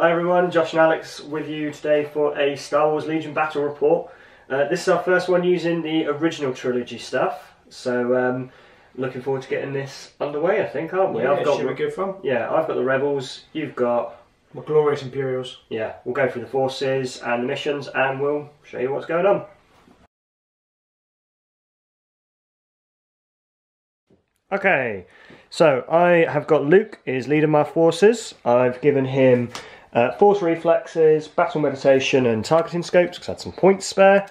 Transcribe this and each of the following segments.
Hi everyone, Josh and Alex with you today for a Star Wars Legion battle report. Uh, this is our first one using the original trilogy stuff, so um, looking forward to getting this underway. I think, aren't we? Yeah, I've got should be good fun. yeah, I've got the rebels. You've got My glorious Imperials. yeah. We'll go through the forces and the missions, and we'll show you what's going on. Okay, so I have got Luke is leader of my forces. I've given him uh, force reflexes, battle meditation, and targeting scopes because I had some points spare.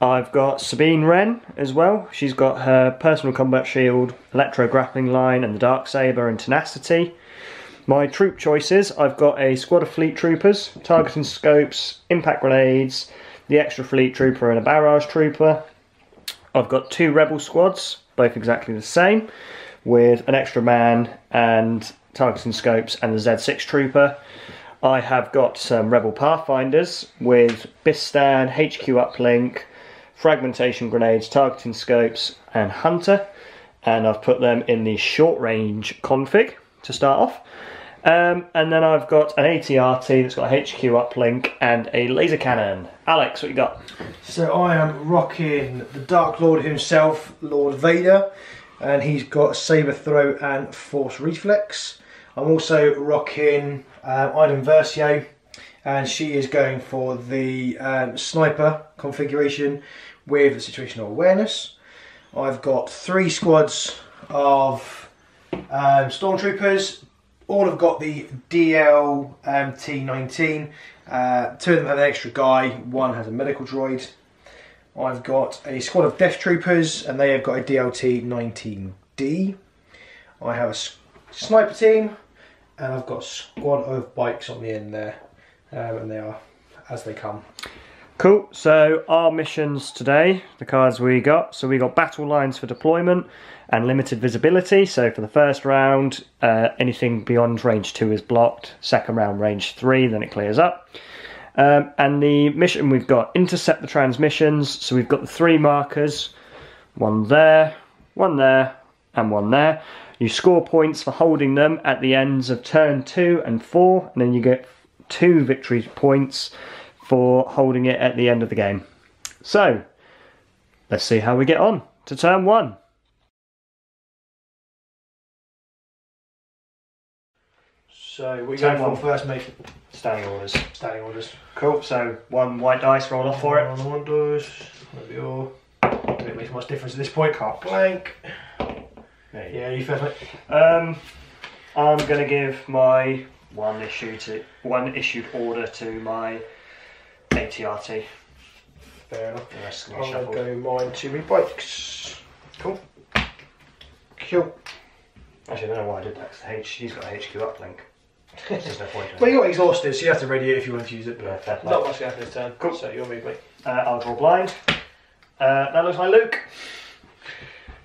I've got Sabine Wren as well. She's got her personal combat shield, electro grappling line, and the dark saber and tenacity. My troop choices I've got a squad of fleet troopers, targeting scopes, impact grenades, the extra fleet trooper, and a barrage trooper. I've got two rebel squads, both exactly the same, with an extra man and targeting scopes and the Z6 trooper. I have got some rebel pathfinders with Bistan, HQ uplink, fragmentation grenades, targeting scopes, and hunter. And I've put them in the short range config to start off. Um, and then I've got an ATRT that's got a HQ uplink and a laser cannon. Alex, what you got? So I am rocking the Dark Lord himself, Lord Vader, and he's got saber throw and force reflex. I'm also rocking um, Iden Versio, and she is going for the um, sniper configuration with situational awareness. I've got three squads of um, stormtroopers. All have got the DL um, T19. Uh, two of them have an extra guy. One has a medical droid. I've got a squad of Death Troopers, and they have got a DLT 19D. I have a sniper team, and I've got a squad of bikes on the end there, um, and they are as they come. Cool. So our missions today, the cards we got. So we got battle lines for deployment and limited visibility. So for the first round, uh, anything beyond range two is blocked. Second round, range three, then it clears up. Um, and the mission we've got intercept the transmissions. So we've got the three markers, one there, one there, and one there. You score points for holding them at the ends of turn two and four, and then you get two victory points for holding it at the end of the game. So, let's see how we get on to turn one. So we Turn go one. for first, mate. Standing orders. Standing orders. Cool, so one white dice roll off for it. On one does. Maybe all. It makes much difference at this point. Can't blank. There you Yeah, you first, mate. go. Um, I'm going to give my one issue to one issued order to my ATRT. Fair enough. The rest is I'm going to gonna go mine to me bikes. Cool. Cool. Actually, I don't know why I did that. 'cause H, he's got a HQ uplink. There's no point. in Well, it. you got exhausted, so you have to ready it if you want to use it. Yeah, But fair play. not much going to happen this turn. Cool. So you'll move, mate. Uh, I'll draw blind. Uh, that looks like Luke.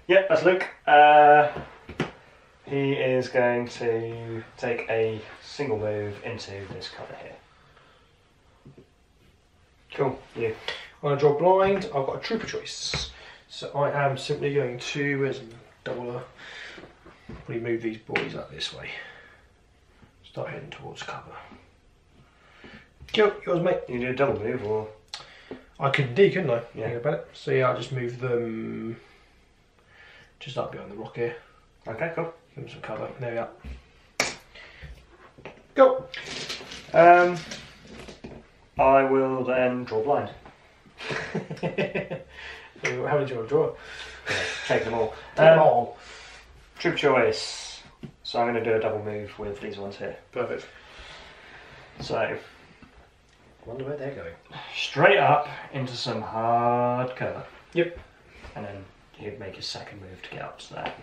Yep, that's Luke. Uh, he is going to take a single move into this cover here. Cool. You. I'm going to draw blind. I've got a trooper choice. So I am simply going to as double. Probably move these boys up this way. Start heading towards cover. Cool. Yours, mate. You do a double move or. I could indeed, couldn't I? Yeah. Think about it. So yeah, I'll just move them just up behind the rock here. Okay, cool. Give them some cover. There we are. Go. Um, I will then draw blind. How many do you want to draw? Yeah, take them all. Take them Um, all. Troop choice. So I'm going to do a double move with these ones here. Perfect. So Wonder where they're going. straight up into some hard cover. Yep. And then he'd make his second move to get up to there.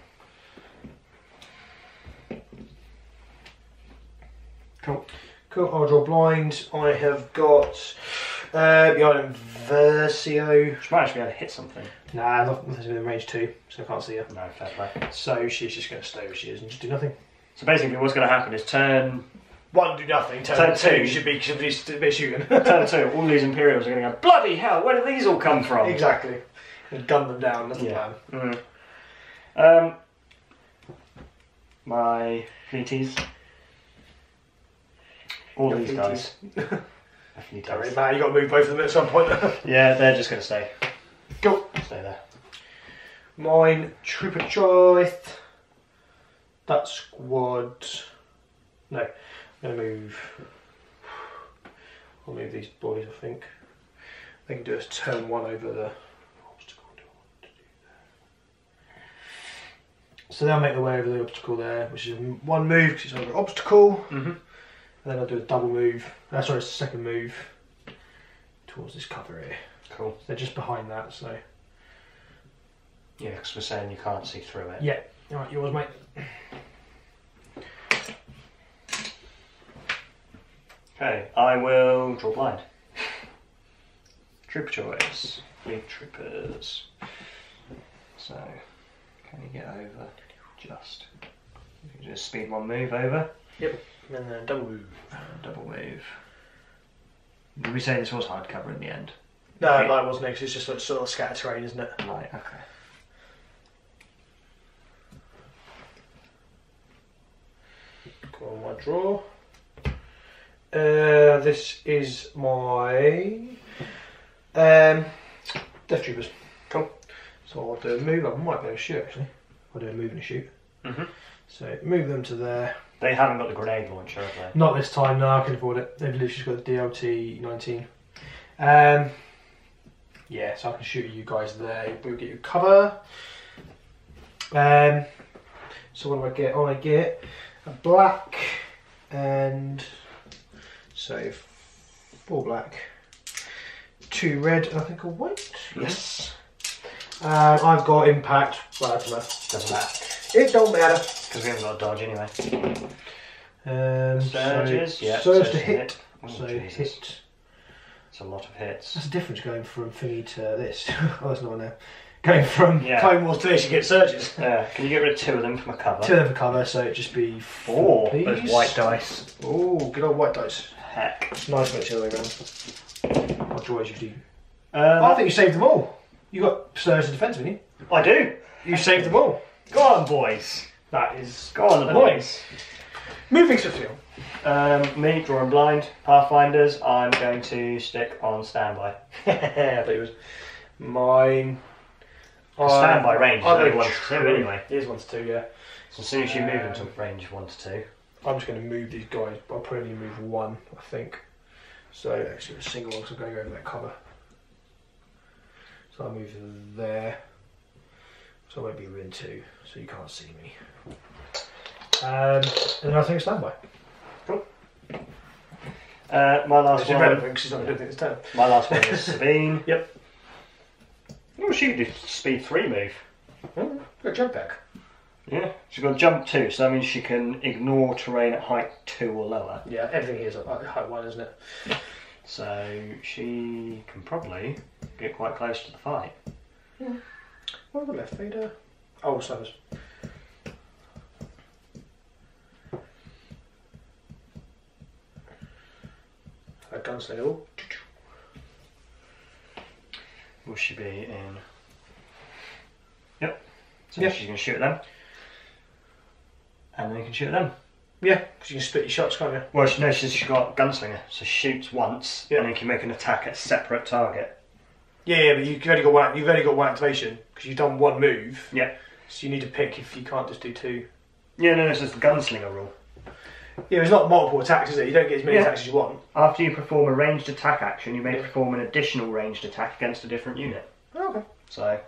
Cool. Cool. I'll draw blind. I have got uh, Iden Versio. She might actually be able to hit something. Nah, not- nothing's within range two, so I can't see her. No, fair play. So she's just going to stay where she is and just do nothing. So basically, what's going to happen is turn One, do nothing. Turn, Turn two, two. should be should be a shooting. turn two. All these Imperials are going to go bloody hell. Where did these all come from? exactly. And gun them down. That's the Yeah. plan. Mm. Um, my fleeties. All Got these three guys. Definitely Don't really matter, you got to move both of them at some point. Yeah, they're just going to stay. Go. Stay there. Mine, Trooper Choice. That squad. No, I'm going to move. I'll move these boys, I think. They can do us turn one over the obstacle. Do I want to do that? So they'll make their way over the obstacle there, which is one move because it's over an obstacle. Mm-hmm. And then I'll do a double move. Uh, sorry, second move towards this cover here. Cool. They're just behind that, so. Yeah, because we're saying you can't see through it. Yeah. Alright, yours, mate. Okay, I will draw blind. Trooper choice. Big troopers. So, can you get over? Just. You just speed one move over. Yep, and then double move. and double move. Did we say this was hard cover in the end? No, it wasn't. 'cause It's just sort of, sort of scatter terrain, isn't it? Right, okay. Come on, my draw. Uh, this is my um, Death Troopers. Cool. So I'll do a move. I might be able to shoot actually. I'll do a move and a shoot. Mhm. So move them to there. They haven't got the grenade launcher, have they? Not this time, no, I can afford it. They've literally just got the DLT 19. Um, yeah, so I can shoot you guys there. We'll get you cover. Um, so what do I get? Oh, I get a black and so four black, two red, and I think a white. Yes. And I've got impact. Well, that doesn't matter. Doesn't matter. It don't matter. Because we haven't got a dodge anyway. Um, Surges, so, yeah. surge surge to hit. Oh, so Jesus. hit. It's a lot of hits. That's the difference going from thingy to this. oh, that's not now. Going from Yeah. Clone Wars to this, you get surges. Yeah, can you get rid of two of them from a cover? Two of them cover, so it'd just be Four. four, Those white dice. Oh, good old white dice. Heck. It's nice when it's the other way around. What joys you do? Um, I think you saved them all. You got surge to defense, didn't you? I do. you? You saved them all. Go on, boys. That is Go on, the boys. moving swiftly on. Um, me, drawing blind. Pathfinders, I'm going to stick on standby. I thought it was mine. Standby range is I'm only gonna one to two try- anyway. It is one to two, yeah. So as soon as you move into range one to two. I'm just going to move these guys. but I'll probably only move one, I think. So actually, a single one, so I'm going to go over that cover. So I'll move there. So I won't be within two, so you can't see me. Um, and then I think standby. Uh, my last It's one. because she's not going to do anything this turn. My last one is Sabine. Yep. Oh, she do speed three move. Oh, got a jump back. Yeah, she's got jump two, so that means she can ignore terrain at height two or lower. Yeah, everything here is at height one, isn't it? So she can probably get quite close to the fight. What I got left? Vader. Oh, snipers. A gunslinger. Oh, Will she be in? Yep. So Yeah. she's going to shoot at them. And then you can shoot at them. Yeah, because you can split your shots, can't you? Well, she knows she's got gunslinger, so she shoots once, Yeah. and then you can make an attack at a separate target. Yeah, yeah, but you've only got one. You've only got one activation because you've done one move. Yeah. So you need to pick if you can't just do two. Yeah, no, no, it's just the gunslinger rule. Yeah, it's not multiple attacks, is it? You don't get as many Yeah. attacks as you want. After you perform a ranged attack action, you may perform an additional ranged attack against a different unit. Oh, okay. So,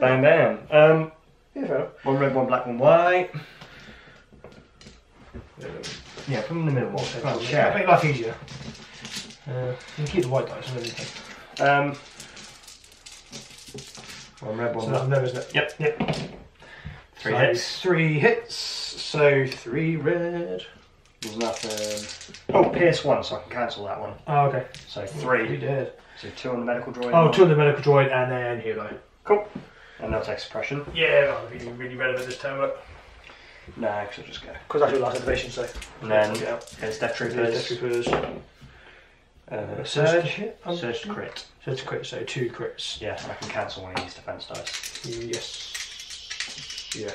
bam, bam. Um, Yeah, fair enough. one red, one black, one white. Yeah, from the middle. Oh, yeah. yeah. Make life easier. Uh, you can keep the white dice. Um, one red, one So black. that's them, isn't it? Yep. Yep. Three So hits. Three hits. So three red. There's nothing. Oh, Pierce one, so I can cancel that one. Oh, okay. So Three three. dead. So two on the medical droid. Oh, two on the medical droid and then here, hero. Cool. And they'll take suppression. Yeah, not really, really relevant this turn, but No, because I'll just go. because that's your last activation, so. And then yeah. there's Death Troopers. Troopers. Troopers. Uh, Surge. Surge to crit. Surge crit, so two crits. Yeah, and I can cancel one of these defense dice. Yes. Yeah.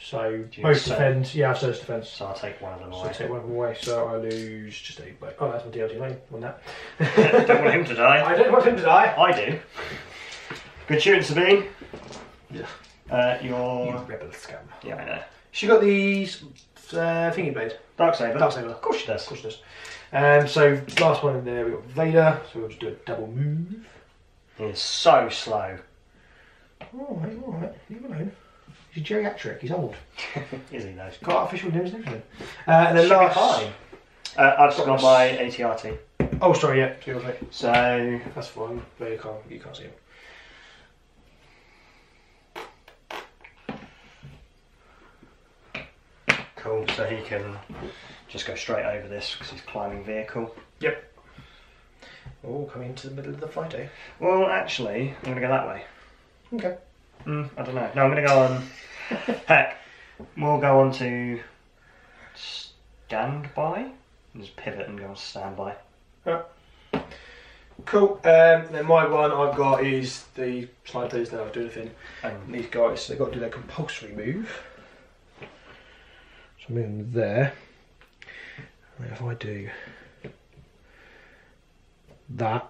So you both say- defend. Yeah, I've Surge defense. So I'll take one of them So away. I take one of them away. So I lose just a. Oh, that's my DLG lane on that. Don't want him to die. I don't want him to die. I do. Good shooting, Sabine. Yeah. Uh, your. rebel scum. Yeah, I know. She got these uh, thingy blade. Darksaber. Darksaber. Of course she does. Of course it does. Um, so last one in there we got Vader. So we'll just do a double move. He's so slow. All right, all right. Leave him alone. He's a geriatric. He's old. Is he though? Got artificial limbs and everything. Uh, and then Should be last. fine. Uh, I've just got my ATRT. Oh, sorry. Yeah. So That's fine. Vader can't. You can't see him. cool. So he can just go straight over this because he's climbing vehicle. Yep. Oh, coming into the middle of the fight, eh? Well, actually, I'm gonna go that way. Okay. Mm, I don't know. No, I'm gonna go on. Heck, we'll go on to standby. Just pivot and go on standby. Cool. Um, then my one I've got is the snipers that are doing anything. And And these guys, they've got to do their compulsory move. So I'm moving there. If I do that,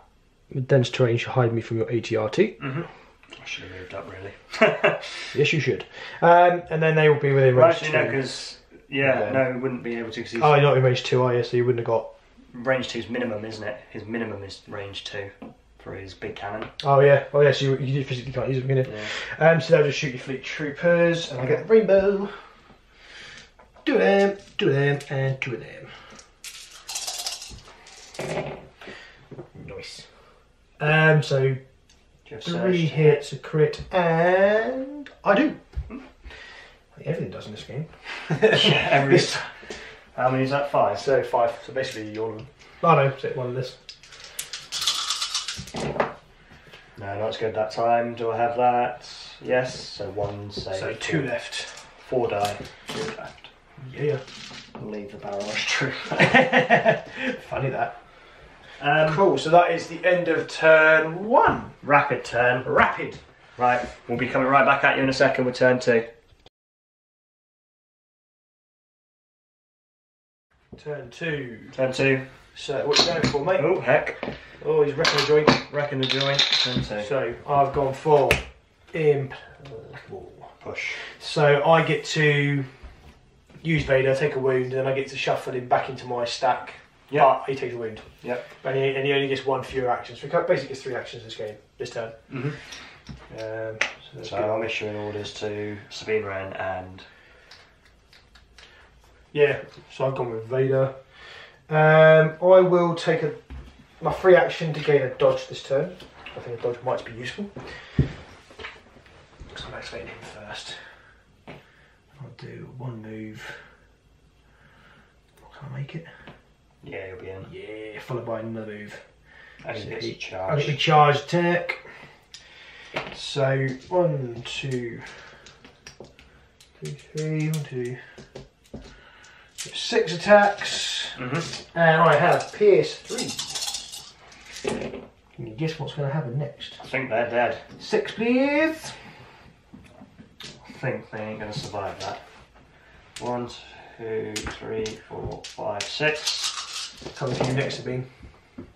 dense terrain should hide me from your ATRT. I should have moved up really. Yes, you should. Um, and then they will be within range Right, two. you know, because yeah, Yeah. no, wouldn't be able to because oh, you're not in range two, are you? So you wouldn't have got. range two's minimum, isn't it? His minimum is range two for his big cannon. Oh yeah. Oh yes, you, you physically can't use them, can you? Yeah. Um, so they'll just shoot your fleet troopers, and I get the rainbow. Do them, do them, and do them. Nice. Um, so Do you have three surge? hits, a crit, and I do. I think everything does in this game. yeah, every. This- How many is that? Five. So five. So basically, all of them. Oh no, so one of this. No, not as good that time. Do I have that? Yes. So one save. So two left. Four die. Two left. Yeah. Leave the barrage true. Funny that. Um, Cool. So that is the end of turn one. rapid turn. Rapid. Right, we'll be coming right back at you in a second with turn two. Turn two. Turn two. So what you going for, mate? Oh heck. Oh, he's wrecking the joint. Wrecking the joint. Turn two. So I've gone for implacable. Push. So I get to use Vader, take a wound, and then I get to shuffle him back into my stack. Yep. But he takes a wound. Yep. And he, and he only gets one fewer actions. So he basically gets three actions this game, this turn. Mhm. Um, so So. I'm issuing orders to Sabine Wren and Yeah, so I've gone with Vader. Um, I will take a my free action to gain a dodge this turn. I think a dodge might be useful. Because I'm activating him first. I'll do one move. Can I make it? Yeah, you'll be in. Yeah, followed by another move. And he So gets he- a charge. my charge attack. So one, two, two, three, one, two, six attacks. Mhm. And I have Pierce 3. Can you guess what's going to happen next? I think they're dead. Six, please. I think they ain't gonna survive that. One, two, three, four, five, six. Coming to you next, Sabine.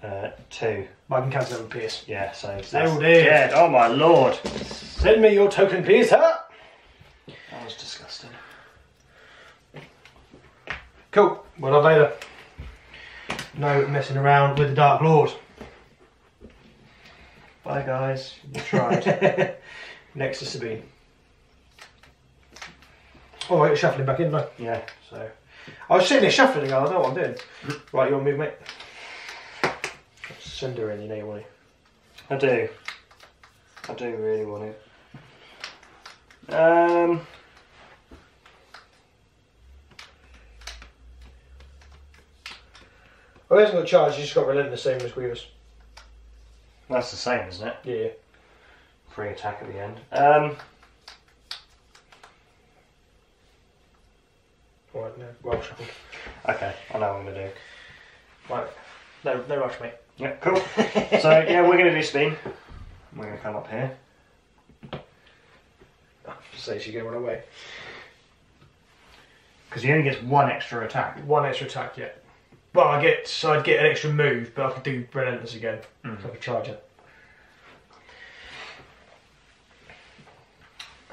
Uh, two. I can cancel them Pierce. Yeah, so They're dead. Oh my lord. Send me your token, please, huh? That was disgusting. Cool. Well done, Vader. No messing around with the Dark Lord. Bye guys. You tried. Next to Sabine. Oh, wait, shuffling back in, no. yeah. So I was sitting there shuffling. I don't know what I'm doing. Right, you want to move, mate? Send her in. You know you want to. I do. I do really want to. Um. Oh, he hasn't got charge. He's just got relentless, same as Grievous. That's the same, isn't it? Yeah. Free attack at the end. Um. Right, no, well shuffled. Okay, I know what I'm gonna do. Right, no, no rush, mate. Yeah, cool. so yeah, we're gonna do spin. We're gonna come up here. Say she's going to run away. Because he only gets one extra attack. One extra attack yet. Well, I get so I'd get an extra move, but I could do relentless again. Mm. So I could charge it.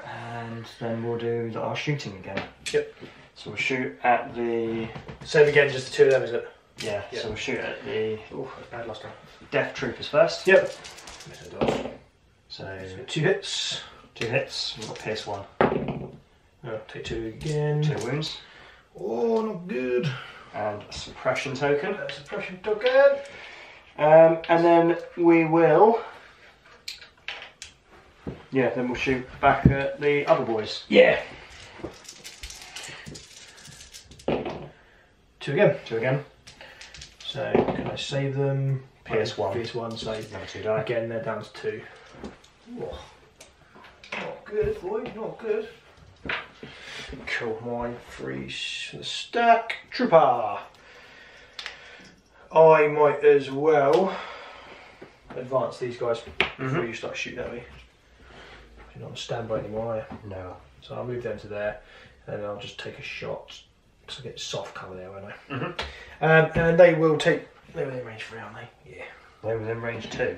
And then we'll do our shooting again. Yep. So we'll shoot at the. Same again, just the two of them, is it? Yeah, Yeah. so we'll shoot at the Oh, that's bad last time. Death Troopers first. Yep. So So two hits. two hits, we've got Pierce one. Take two again. Two wounds. Oh, not good. And a suppression token. Uh, suppression token. Um, and then we will. Yeah, then we'll shoot back at the other boys. Yeah. Two again. Two again. So can I save them? PS1. PS1 save. Another two die. Again, they're down to two. Oh. Not good, boy. Not good. Cool. My free s- stack trooper. I might as well advance these guys before Mhm. you start shooting at me. You're not on standby anymore, are you? No. So I'll move them to there, and I'll just take a shot to get soft cover there, won't I? Mhm. Um, and they will take. They're within range three, aren't they? Yeah. They're within range two.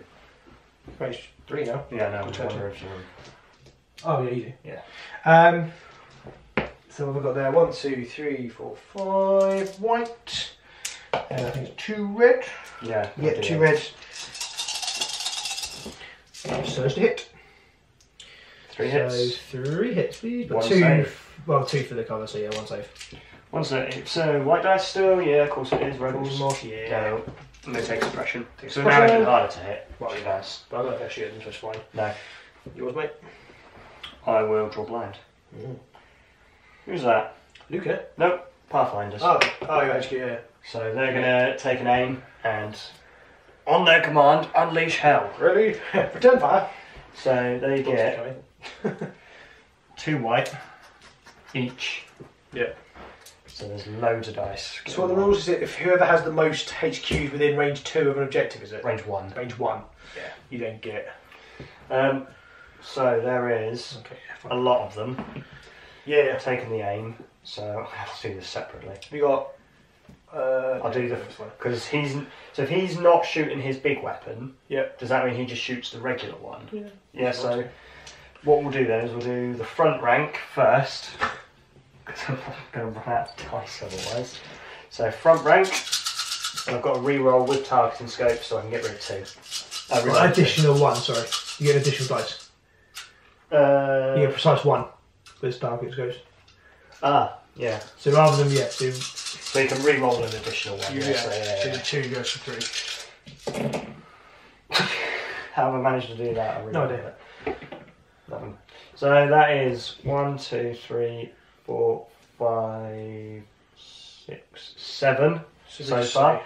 Range three now. Yeah, no, I was Total. wondering if you were. Oh yeah, you do. Yeah. Um. So what have we got there? One, two, three, four, five. White. And I think it's two red. Yeah. I Yeah, two yeah. So Surge to hit. Three so hits. three hits, please. But One two. save. Well, two for the cover, so yeah, one save. One's a, it's a white dice still, yeah, of course it is, rebels. Mosh, yeah. No, and they take suppression. Take so now even harder to hit, which is nice. But I'm not going to shoot them, so it's fine. No, Yours, mate. I will draw blind. Mm. Who's that? Luca? innit? Nope, Pathfinders. Oh, oh, yeah, HQ, yeah. So they're gonna take an aim and, on their command, unleash hell. Really? Return fire. So they get two white each. Yeah. So there's loads of dice. So what the rules is it if whoever has the most HQs within range two of an objective is it? Range one. Range one. Yeah. You then get. Um, so there is Okay. a lot of them Yeah. I've taken the aim. So I have to do this separately. We got. Uh, I'll do the this one. because he's so if he's not shooting his big weapon. Yeah. Does that mean he just shoots the regular one? Yeah. Yeah. So what we'll do then is we'll do the front rank first. Because I'm going to run out of dice otherwise. So front rank, and I've got a re-roll with targeting scope, so I can get rid of two. Uh, re-roll two. additional one. Sorry. You get additional dice. Uh, You get precise one. With target goes. Ah, yeah. So rather than yeah, so So you can re-roll an additional one. you, yeah, so, yeah, yeah. the two goes for three. How have I managed to do that? I really No idea. So that is one, two, three, four, five, six, seven. So, So far.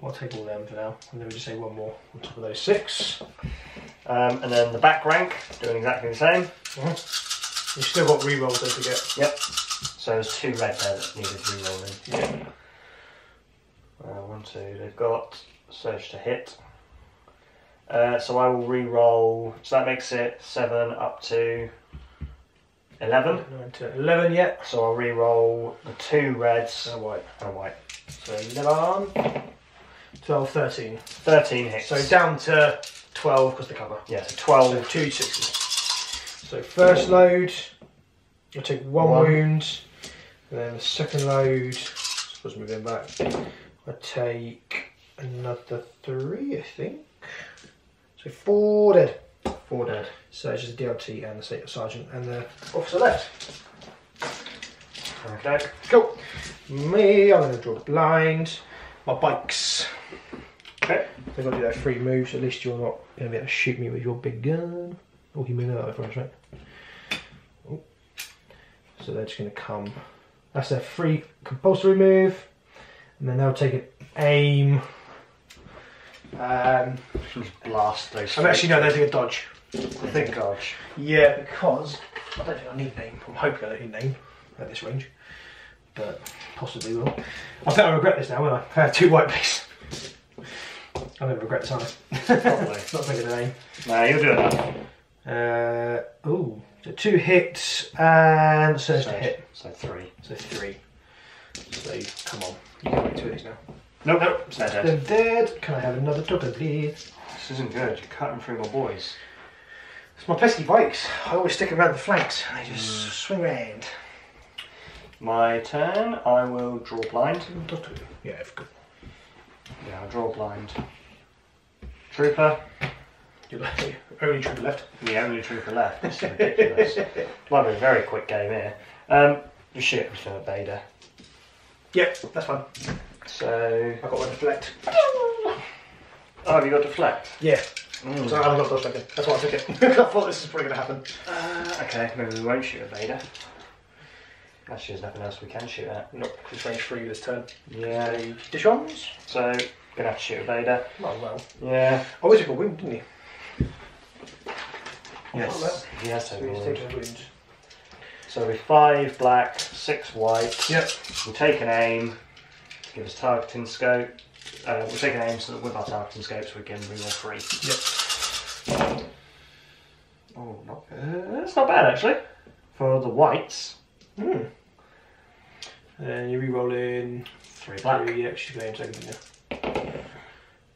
I'll take all them for now, and then we just say one more on top of those six. Um, and then the back rank, doing exactly the same. You've still got rerolls though to get. Yep. So there's two red there that needed re-rolling. Yeah. Uh, one, two. They've got surge to hit. Uh, so I will re-roll. So that makes it seven up to eleven. Nine, ten, eleven. Yeah. So I'll re-roll the two reds And a white. and a white. So eleven. 12, 13. Thirteen hits. So down to twelve because the cover. yeah, so So twelve. two sixes. So first load, I take one, One. wound. And then the second load, suppose move them back. I take another three, I think. So four dead. Four dead. So it's just the DLT and the sergeant and the officer left. Okay. Cool. Me, I'm going to draw a blind. My bikes. Okay. They've got to do that free move, so at least you're not going to be able to shoot me with your big gun. Oh, you move that first, right? Oh. So they're just going to come. That's their free compulsory move. And then they'll take an aim. Um, Just blast those. I'm actually, no, they'll do a dodge. I think dodge. Yeah, because I don't think I need name. I'm hoping I don't need name at this range, but possibly will. I bet I regret this now, won't I? I have two white base. I'm gonna regret this, aren't I? Probably. Not taking a name. no, you'll do it. Uh, ooh, So two hits and surge to So, hit. so three. So three. So come on, you can make two of these now. Nope, nope. it's not dead. They're dead. Can I have another double, please? This isn't good. You're cutting through my boys. It's my pesky bikes. I always stick around the flanks. and They just Hmm. swing round. My turn. I will draw blind. Yeah, I've got. Yeah, I'll draw blind. Trooper. You're the only trooper left. The only trooper left. This is ridiculous. Might be a very quick game here. Um, you shoot everything at Vader. Yep, that's fine. So, I've got one deflect. oh, have you got deflect? Yeah, Mm. so I haven't got dodge. That's why I took it. I thought this was probably going to happen. Uh, okay, maybe we won't shoot at Vader. Actually, there's nothing else we can shoot at. Nope, it's range three this turn. Yeah. So, Dishons? So, gonna have to shoot at Vader. Not well. Yeah. Oh, he's got a wound, didn't he? Yes. He has So taken wound. taken a wound. So with five black, six white. Yep. We'll take an aim. Give us targeting scope. Uh, we'll take an aim so that with our targeting scopes we can reroll three. Yep. Oh, not, uh, that's not bad actually. For the whites, Hmm. And you re-roll in three black. three extra games, second, didn't you?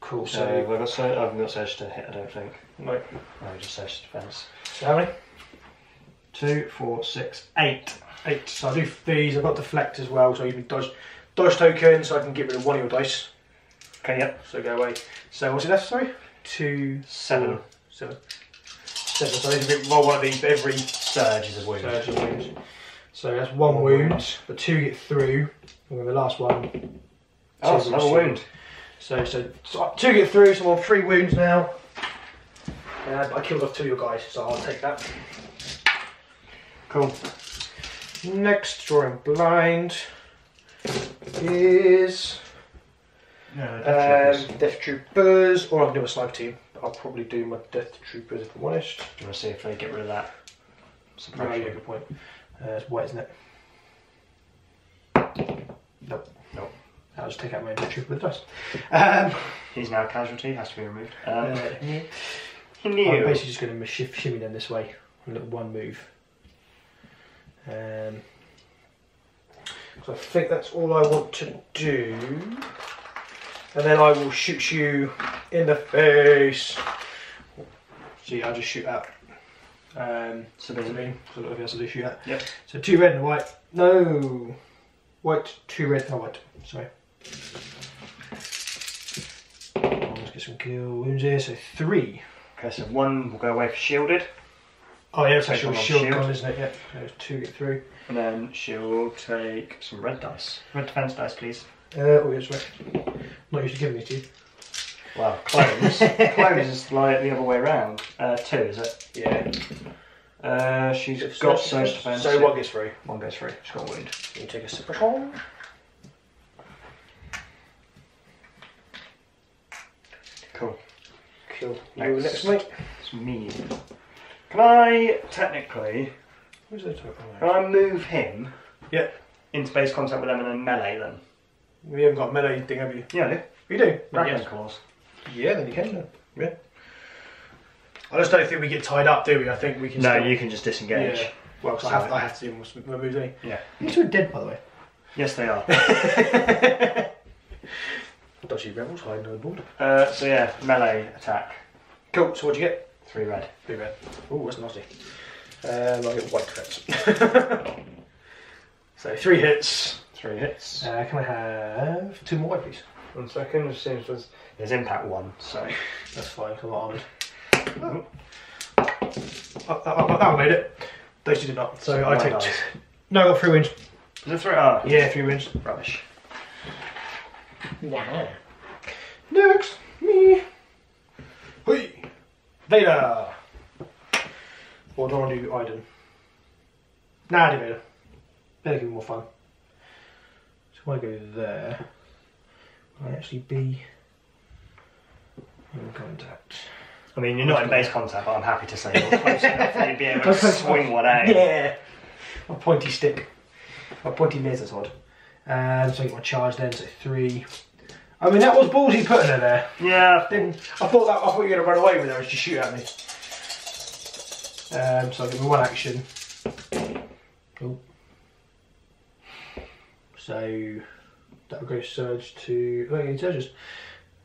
Cool. So So, have I got so I haven't got surge to hit. I don't think. no. No, just to defense. so how many? Two, four, six, eight. Eight. So I do these. I've got deflect as well, so you can dodge dodge token, so I can get rid of one of your dice. Okay, yep. So go away. So what's it left? Sorry. Two, Seven. four, seven, seven. So need to roll one of these every Surge is a wound. surge of wounds. So that's one One wound, but two get through. And then the last one. Oh, two it's another wound. So, so, so two get through, so I'm on three wounds now. Uh, but I killed off two of your guys, so I'll take that. Cool. Next, drawing blind is Yeah, um, Death Troopers, or I can do a sniper team. I'll probably do my Death Troopers if I'm honest. Do you want to see if they get rid of that No, suppression? yeah, good point. Uh, it's white, isn't it? Nope. Nope. I'll just take out my Death Trooper with the dice. Um, He's now a casualty, has to be removed. Um, uh, I'm basically just going to shift shimmy them this way. A little one move. Um, so I think that's all I want to do. And then I will shoot you in the face. See, I'll just shoot out. Um, Sabine. Sabine, because I don't know if to do shoot out. Yep. So two red and white. No. White, two red, no white. Sorry. Let's get some kill wounds here. So three. Okay, so one will go away for shielded, Oh yeah, it's actually one on shield, shield. gone, isn't it? Yep. There's two get through. And then she'll take some red dice. Red defense dice, please. Uh, oh yes, right. Not used to giving these to you. Well, close. close is like the other way around. Uh, two, is it? Yeah. Uh, she's got surge defense. So one gets through. One gets through. She's got a wound. You take a suppression. Cool. Kill you Next. next, mate. It's me. Can I technically? The top Can I move him? Yeah. Into base contact with them and then melee them. We haven't got a melee thing, have you? Yeah, I do. You do. Dragon Yes. claws. Yeah, then you can. Then. Yeah. I just don't think we get tied up, do we? I think we can. No, still... you can just disengage. Yeah. Well, 'cause I have, I have to do my moves, Yeah. These two are dead, by the way. Yes, they are. Dodgy rebels hiding on the board. uh, so yeah, melee attack. Cool. So what'd you get? Three red. Blue red. Oh, that's nasty. Um, I'll get white threats. so three hits. Three hits. Uh, can I have two more white, please? One second. It seems there's, there's impact one. So That's fine, I'm not armoured. Oh, that, that, that made it. Those two did not. So I take. dies. Two. No, I got three wins. Is it three? Oh, Yeah, three wins. rubbish. Wow. Next, me. Hey, Vader. Or do I want to do Iden? Nah, I do Vader. Vader give me more fun. So if I go there, I actually be in contact. I mean, you're not in base contact, but I'm happy to say you're close enough that you'd be able to swing one out. Yeah. A pointy stick. A pointy laser sword. Um, so I get my charge then, so three. I mean, that was ballsy putting her there. Yeah. Didn't I thought that I thought you were gonna run away with her and just shoot at me. Um, so I'll give him one action. Oh. So that'll go surge to. Oh, yeah, surges.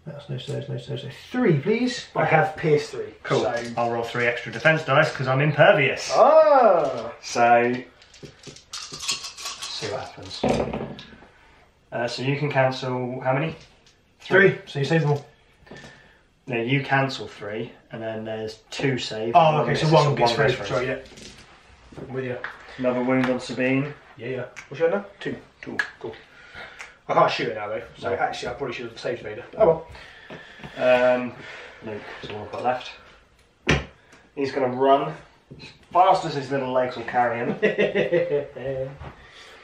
That's no surge, no surge. So three, please. I have pierce three. Cool. So, I'll roll three extra defense dice because I'm impervious. ah. So, see what happens. Uh, so you can cancel how many? Three. So you save them all. No, you cancel three, and then there's two saves. Oh, okay. So one gets through. Sorry, yeah. I'm with you. Another wound on Sabine. Yeah, yeah. What's your now? Two. Two. Cool. I can't shoot it now though, so No. actually I probably should have saved Vader. Oh well. Um, Luke is all I've got left. He's going to run as fast as his little legs will carry him.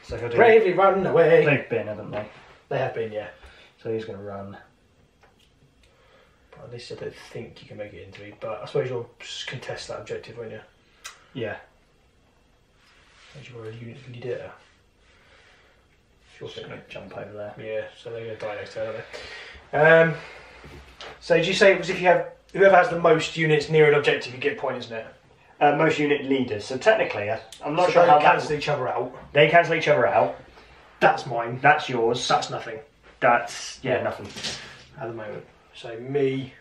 So he'll do. Bravely run away. They've been, haven't they? They have been, yeah. So he's going to run. At least I don't think you can make it into me. But I suppose you'll contest that objective, won't you? Yeah. As you were a unit leader. Sure Just going to jump over there. Yeah, so they're going to die next turn, aren't they? Um, so did you say it was if you have whoever has the most units near an objective, you get a point, isn't it? Uh, most unit leaders. So technically, I- I'm not so sure they how cancel that. each other out. They cancel each other out. That's mine. That's yours. That's nothing That's yeah, Yeah. nothing. at the moment. So me,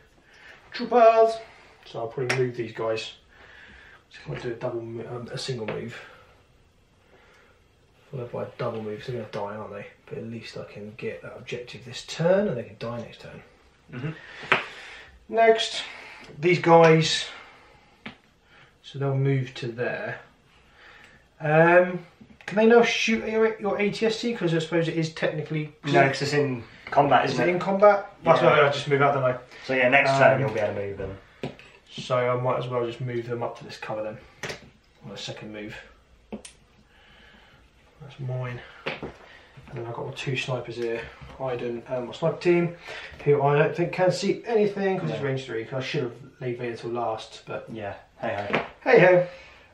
troopers. So I'll probably move these guys. So if I do a double, um, a single move, followed by a double move, 'cause they're going to die, aren't they? But at least I can get that objective this turn, and they can die next turn. Mhm. Next, these guys. So they'll move to there. Um, can they now shoot your, your ATST? Because I suppose it is technically. No, because it's in combat, Is isn't it it? in combat? That's Yeah. why I just move out, don't I? So yeah, next turn Um, you'll be able to move them. So I might as well just move them up to this cover then. On a second move. That's mine. And then I've got my two snipers here. Iden and my sniper team, who I don't think can see anything because it's No. range three. 'cause I should have leave Vader till last, but Yeah. Hey ho. hey ho.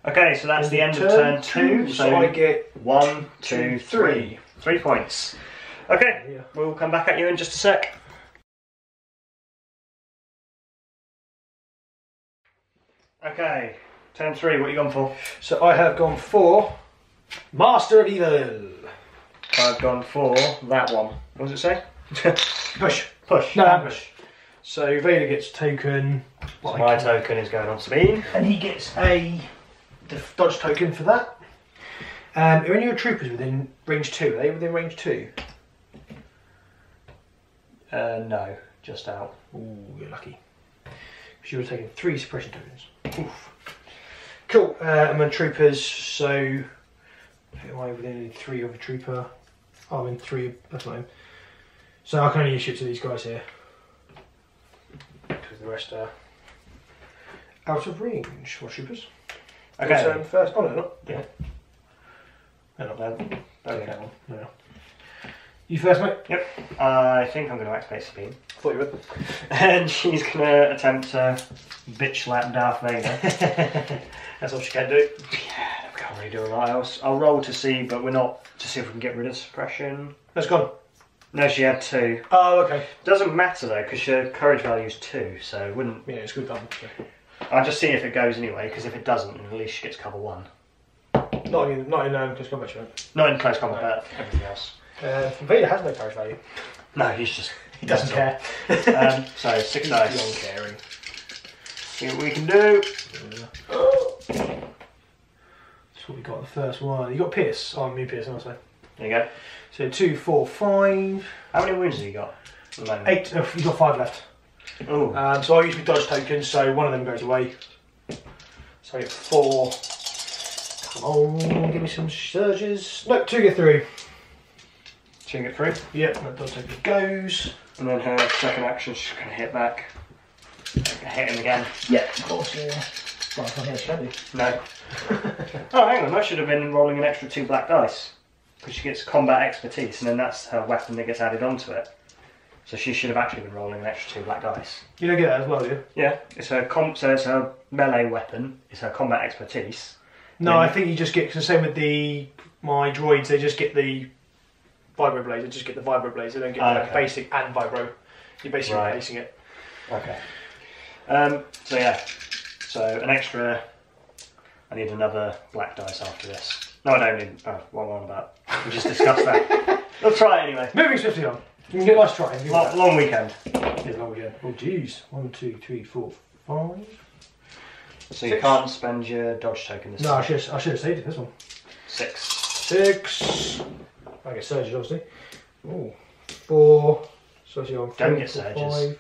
Okay, so that's the end of turn two. So I get One, two, three. Three points. Okay, yeah. we'll come back at you in just a sec. Okay, turn three, what are you going for? So I have gone for Master of Evil. I've gone for that one. What does it say? Push. Push. No ambush. So Vader gets token. So my token is going on Sabine. and he gets a dodge token for that. Um, are any of your troopers within range two? Are they within range two? Uh, no, just out. Ooh, you're lucky. Because you were taking three suppression tokens. Oof. Cool. Uh, and my troopers, so am I within three of a trooper? Oh, I'm in three. That's fine. So I can only issue it to these guys here. Because the rest are out of range. What troopers? Okay. turn first. Oh no, not. Yeah. No, not No, Okay. okay. No. You first, mate. Yep. I think I'm going to activate Sabine. Thought you would. And she's going to attempt to bitch slap Darth Vader. That's all she can do. yeah, we can't really do a lot else. I'll roll to see, but we're not to see if we can get rid of suppression. That's gone. No, she had two. Oh, okay. Doesn't matter though, because her courage value is two, so it wouldn't. Yeah, it's good done. I'll just see if it goes anyway, because if it doesn't, at least she gets cover one. Not in, not in um, close combat. Not in close combat, but everything else. Uh, Vader has no courage value. No, he's just. He doesn't care. Um, so six He's dice. beyond caring. See what we can do. That's what we got the first one. You got Pierce. Oh, me Pierce, also. There you go. So two, four, five, How many wounds have you got? At the moment? eight. Oh, you got five left. Ooh. Um, so I use my dodge tokens, so one of them goes away. So four. Come on, give me some surges. Nope, two get through. Two get through. Yep, that dodge token goes. And then her second action, she's going to hit back. Hit him again. Yeah, of course, yeah. Well, I can't hear Shandy. No. oh, hang on. I should have been rolling an extra two black dice. Because she gets combat expertise, and then that's her weapon that gets added onto it. So she should have actually been rolling an extra two black dice. You don't get that as well, do you? Yeah, it's her com- so it's her melee weapon. It's her combat expertise. No, Yeah. I think you just get, cause the same with the my droids, they just get the vibro they just get the vibro blades, they don't get Ah, the okay. basic and vibro. You're basically Right. replacing it. Okay. Um, so yeah, so an extra I need another black dice after this. No, I don't need. Oh, what am I on about? We just discussed that. We'll try it anyway. Moving swiftly on. You can get a nice try. Long, long weekend. it long weekend. Oh jeez. One, two, three, four, five. So you can't spend your dodge token this No, I should I should have saved it. This one. Six. Six. I get surges obviously. Oh, four. So you're on Don't three, get four, surges. five,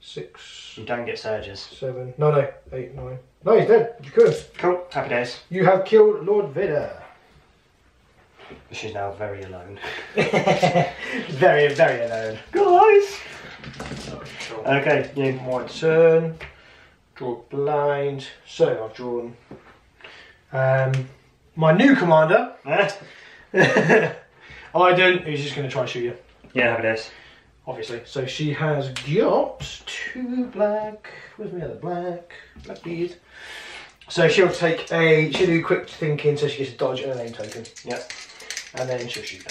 six, You don't get surges. seven. No, no, eight, nine. No, he's dead. You could have. Cool. Happy days. You have killed Lord Vader. She's now very alone. very, very alone. Guys. Okay, you. My turn. Draw blind. So I've drawn. Um, my new commander, Eh? Iden, who's just going to try and shoot you, Yeah, happy days. obviously. So she has got two black. Where's my other black? Black bead. So she'll take a. She'll do quick thinking, so she gets a dodge and a name token, Yep. and then she'll shoot.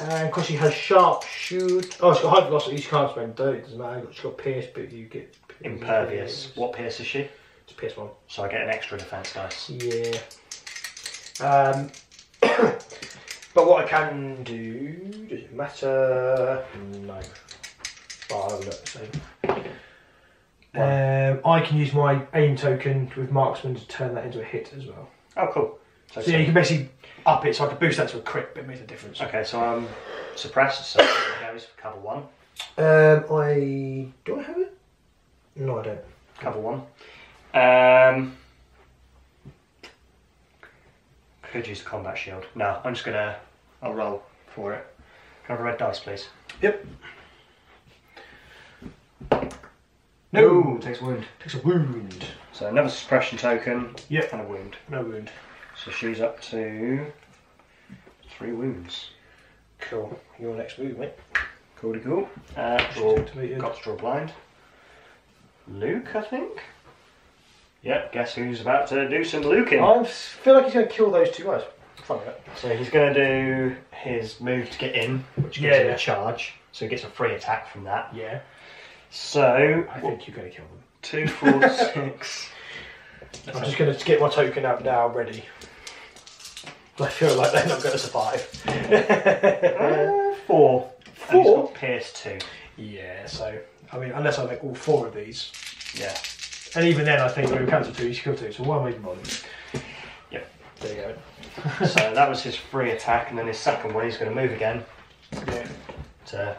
And because she has sharp shoot. Oh, she's got high velocity. She can't spend dirt. It doesn't matter. She's got pierce, but you get Impervious. What pierce is she? It's pierce one. So I get an extra defense dice. Yeah. Um, but what I can do, does it matter? No. Well, I'll look. So. Um, I can use my aim token with marksman to turn that into a hit as well. Oh, cool. So, So yeah, you can basically up it, so I can boost that to a crit, but it makes a difference. Okay, so I'm suppressed, so goes for cover one. Um, I do I have it? No, I don't. Cover one. Um, could use the combat shield. No, I'm just gonna. I'll roll for it. Can I have a red dice, please? Yep. No, takes a wound. Takes a wound. So another suppression token Yep. and a wound. No wound. So she's up to three wounds. Cool. Your next move, mate. Cool, cool. Uh, draw, Activated. got to draw blind. Luke, I think. Yep. Guess who's about to do some luking? I feel like he's going to kill those two guys. So he's going to do his move to get in, which gives Yeah, him yeah. a charge. So he gets a free attack from that. Yeah. So I think you're going to kill them. two, four, six. I'm just going to get my token out now, ready. I feel like they're not going to survive. Uh, four. And he's Four? got Pierce two. yeah, so, I mean, unless I make all four of these. Yeah. And even then, I think when we cancel two, you should kill two, so why am I even bothering? Yep. There you go. so that was his free attack, and then his second one, he's going to move again Yeah. to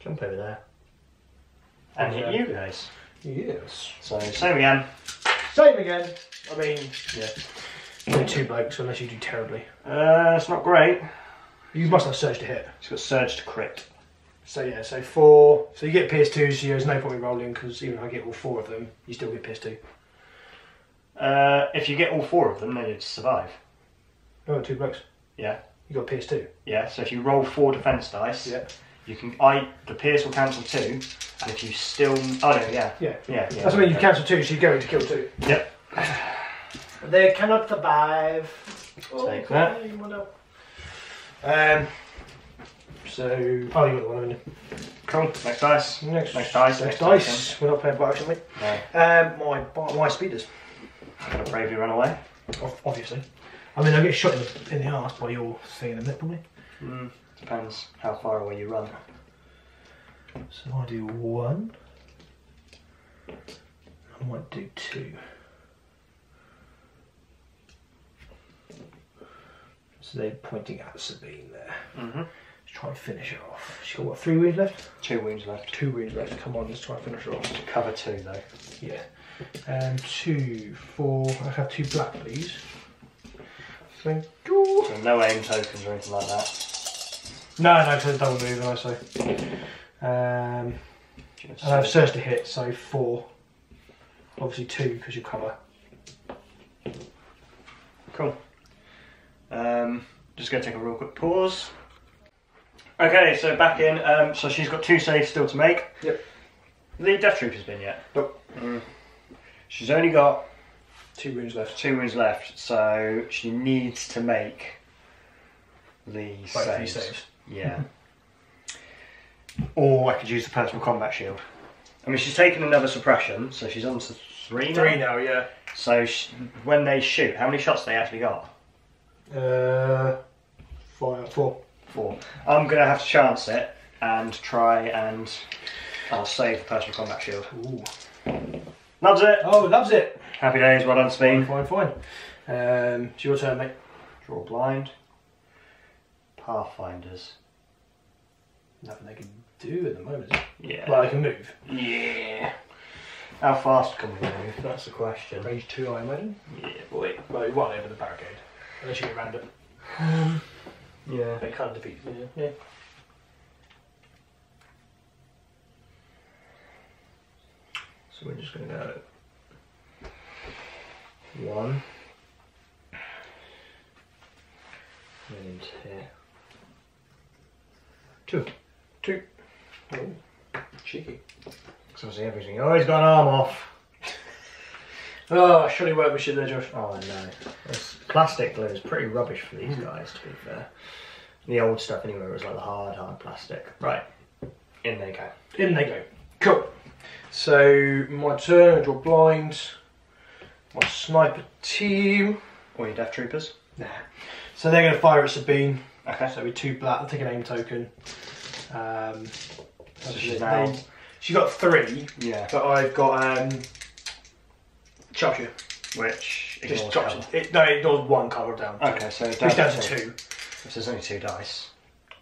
jump over there and Yeah. hit you guys. Yes. So same again. Same again. I mean, Yeah. only two blokes, unless you do terribly. Uh, it's not great. You must have surge to hit. He's got surge to crit. So yeah, so four. So you get PS2, so there's no point in rolling because even if I get all four of them, you still get PS2. Uh, if you get all four of them, then you'd survive. Oh, two blokes. Yeah. You got PS2. Yeah. So if you roll four defense dice, Yeah. you can. I the pierce will cancel two, and if you still. Oh no. Yeah. Yeah. Yeah. yeah That's what I mean. You cancel two, so you're going to kill two. Yep. They cannot survive. Take that. Okay, what else? Um. So, oh, you got the one, haven't you? Cool. Next dice. Next, Next dice. Next Next dice. We're not playing by action, mate. No. Um, my my speeders, Gonna bravely run away. ob- obviously. I mean, I get shot in the, in the arse by your thing in a minute, probably. Mm, depends how far away you run. So I do one. I might do two. So they're pointing at Sabine there. Mm-hmm. Let's try and finish it off. She's got what, three wounds left? Two wounds left. Two wounds left. Come on, let's try and finish her off. Cover two though. Yeah. Um, two, four. I have two black, please. Thank you. So no aim tokens or anything like that. No, no, because double move, I say. Um, and I have surge to hit, so four. Obviously two because you cover. Cool. Um, just going to take a real quick pause. Okay, so back in. Um, so she's got two saves still to make. Yep. The Death Troop has been yet. Nope. Mm. She's only got Two wounds left. two wounds left, so she needs to make the Both saves. these saves. Yeah. or I could use the personal combat shield. I mean, she's taken another suppression, so she's on to three now. Three now, yeah. So sh- when they shoot, how many shots they actually got? Uh, four, four. Four. I'm gonna have to chance it and try and I'll save the personal combat shield. Ooh. Loves it. Oh, loves it. Happy days. Well done, Speed. fine, fine. Um, it's your turn, mate. Draw blind. Pathfinders. Nothing they can do at the moment. Yeah. Well, they can move. Yeah. How fast can we move? That's the question. Range two, I imagine. Yeah, boy. Well, you want over the barricade. Unless you get random. Yeah. It can't defeat it. Yeah. So we're just going to go one, and here. Two. Two. Oh, cheeky. Because obviously everything. Oh, he's got an arm off. Oh, surely work machine there, Josh. Oh no. This plastic glue is pretty rubbish for these guys, to be fair. The old stuff anyway was like the hard, hard plastic. Right. In they go. In they go. Cool. So, my turn, I draw blind. My sniper team. Or your death troopers. Nah. So they're going to fire at Sabine. Okay. So we two black, I'll take an aim token. Um, So she's they- now- She's got three, Yeah. but I've got um, sharpshooter. Which Just cover. it. it. No, it does one colour down. Okay, so It's down, to two. two. So there's only two dice.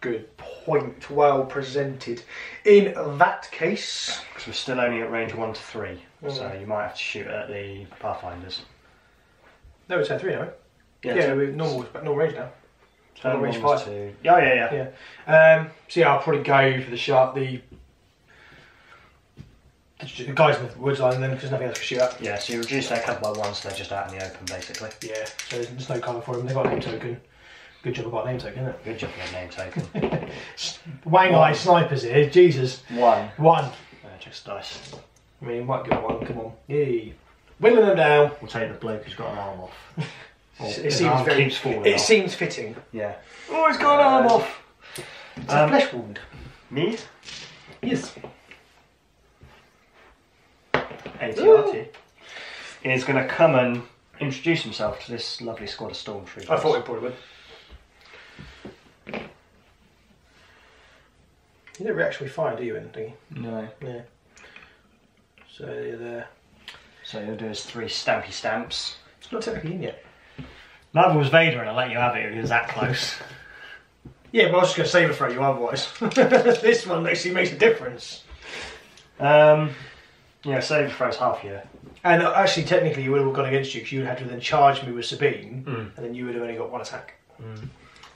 Good point. Well presented. In that case, Because we're still only at range one to three. Mm. So you might have to shoot at the Pathfinders. no, it's turn three now. Yeah, Yeah, we're normal, normal range now. Turn range five. Oh, yeah, yeah. Yeah. Um, so yeah, I'll probably go for the shark, the, the guys in the woods line then, because nothing else to shoot at. Yeah, so you reduce their cover by one, so they're just out in the open, basically. Yeah, so there's, there's no cover for them. They've got a name token. Good job about a name token, isn't Good job the name token. it? Wang eye snipers here, Jesus. one. One. Uh, just dice. I mean, might get one. Come on, yay. Whittling them down. We'll take the bloke who's got an arm off. Or It seems very. It off. seems fitting. Yeah. Oh, he's got an arm Uh, off. It's Um, a flesh wound. Me? Yes. ATRT. Is going to come and introduce himself to this lovely squad of stormtroopers. I thought it probably would. You never actually fire, do you, anything? No. Yeah. So there. So he'll do his three stampy stamps. It's not technically in yet. Neither was Vader, and I'll let you have it if he was that close. Yeah, but I was just going to save it for you otherwise. this one actually makes a difference. Um, yeah, save throws half year. And uh, actually, technically, you would have gone against you because you would have had to then charge me with Sabine, Mm. and then you would have only got one attack. Mm. So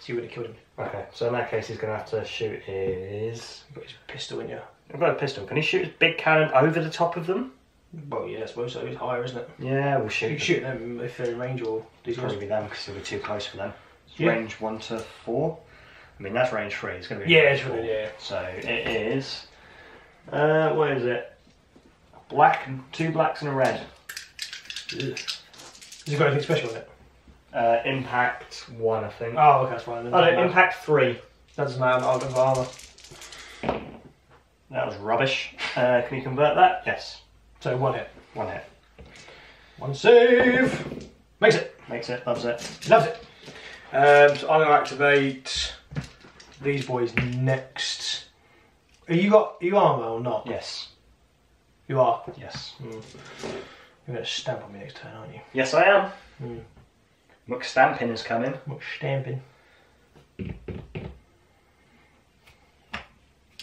you would have killed him. Okay, so in that case, he's going to have to shoot his. You've got his pistol in you. I've got a pistol. Can he shoot his big cannon over the top of them? Well, yeah, I suppose so. It's higher, isn't it? Yeah, we'll You shoot. can shoot them if they're in range or these Probably be them because he'll be too close for them. Yeah. Range one to four. I mean, that's range three. It's going to be. Yeah, it's four. really, yeah. So it is. Uh, what is it? Black, and two blacks and a red. Has it got anything special in it? Uh, impact one, I think. Oh, okay, that's fine. Then Oh, doesn't no, matter. impact three. That doesn't matter. I'll go for armour. That was rubbish. Uh, can you convert that? Yes. So one hit. One hit. One save. Makes it. Makes it, loves it. Loves it. Um, so I'm going to activate these boys next. Are you got are you armour or not? Yes. You are. Yes. You're going to stamp on me next turn, aren't you? Yes, I am. Hmm. Muck Stamping is coming. Much stamping.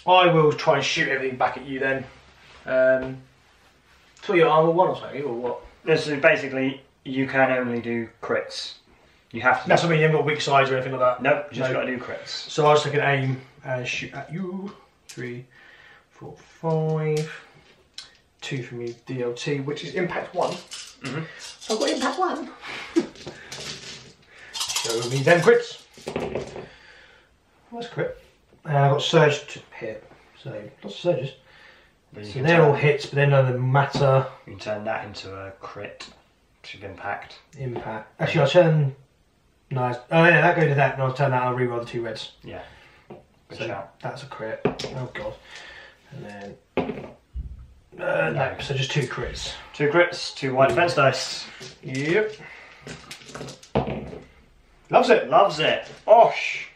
I will try and shoot everything back at you then. Um, so your armour one or something, or what? This is basically, you can only do crits. You have to. That's what I mean, you haven't got weak sides or anything like that. Nope, you just No. got to do crits. So I'll just take an aim and shoot at you. Three, four, five. Two from you, DLT, which is impact one. Mhm. So I've got impact one. Show me them crits. That's crit. And I've got surge to hit. So lots of surges. So they're all hits, but then none of them matter. You can turn that into a crit, is impact. Impact. Actually, I'll turn. Nice. Oh yeah, that goes to that, and I'll turn that. I'll reroll the two reds. Yeah. Good So shout. that's a crit. Oh god. And then Uh, no, so just two crits. Two crits, two white defense dice. Yep. Loves it. Loves it. Osh.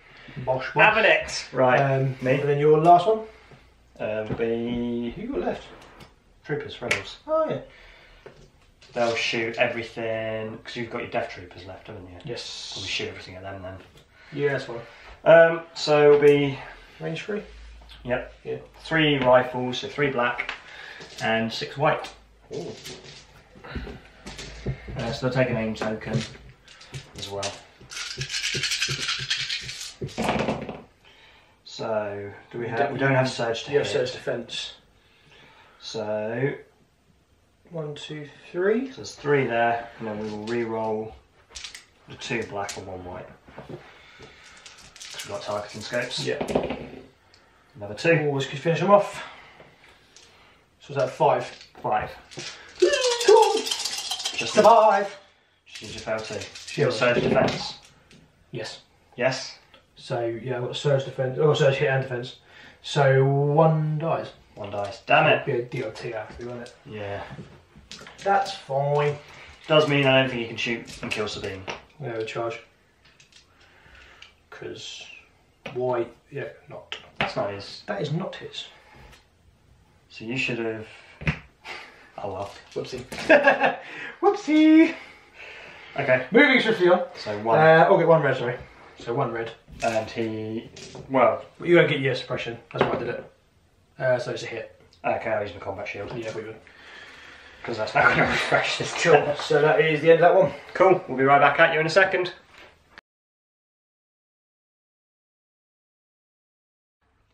Bosh, bosh. Having it. Right. Um, Me. And then your last one? Um, be Who you got left? troopers, rebels. Oh, yeah. They'll shoot everything because you've got your death troopers left, haven't you? Yes. Probably Yes. shoot everything at them then. Yeah, that's fine. Um, so it'll be Range free? yep, Yeah. three rifles, so three black and six white. Uh, so they'll take an aim token as well. So do we have? We don't have surge to You have hit. surge defense. So One, two, three. So there's three there, and then we will re-roll the two black and one white. 'Cause we've got targeting scopes. Yeah. Another two. Always could finish them off. So is that five? Five. Just, Survive! just use your fail two. Yeah. Your surge defense. Yes. Yes. So yeah, I've got surge defense. Oh, surge hit and defense. So one dies. One dice. Damn it. Be a DLT after, won't it? Yeah. That's fine. Does mean I don't think you can shoot and kill Sabine. No charge. Because why? Yeah, not. That's not his. That is not his. So you should have. Oh well. Whoopsie. Whoopsie. Okay. Moving swiftly on. So one. Uh, I'll get one red. Sorry. So one red. and he. Well. You won't get your suppression. That's why I did it. Uh, so it's a hit. Okay, I'll use my combat shield. Yeah, we would. Because that's not going to refresh this Cool. so that is the end of that one. Cool. We'll be right back at you in a second.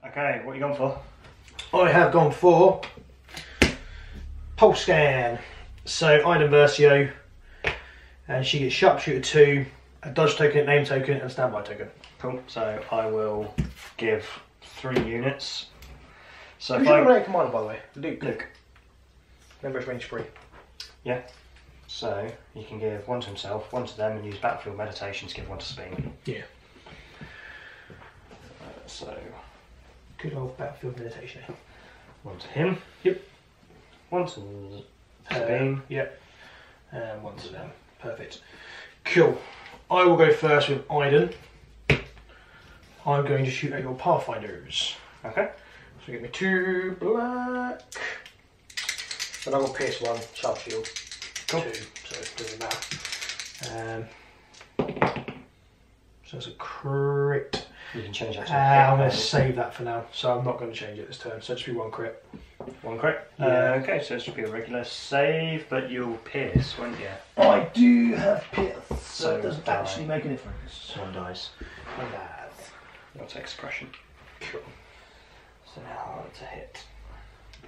Okay, what are you going for? I have gone for pulse scan. So Iden Versio, and she gets sharpshooter two, a dodge token, name token, and standby token. Cool. So I will give three units. So Who's if your I nominated commander, by the way? Luke. Luke. Remember it's range three. Yeah. So you can give one to himself, one to them, and use battlefield meditation to give one to Sabine. Yeah. Uh, so Good old battlefield meditation. one to him. Yep. One to Uh, Sabine. yep. And one to them. Perfect. Cool. I will go first with Iden. I'm going to shoot at your Pathfinders. Okay. So give me two black. And I will pierce one, sharp shield. Cool. Two, so it doesn't matter. Um, so it's a crit. You can change that Uh, to a I'm going to save that for now, so I'm not going to change it this turn. So just be one crit. One crit. Yeah. Uh, okay, so it should be a regular save, but you'll pierce, won't you? I do have pierce, so, So it doesn't die. actually make a difference. One dice. One dice. You'll. Cool. So now it's a hit.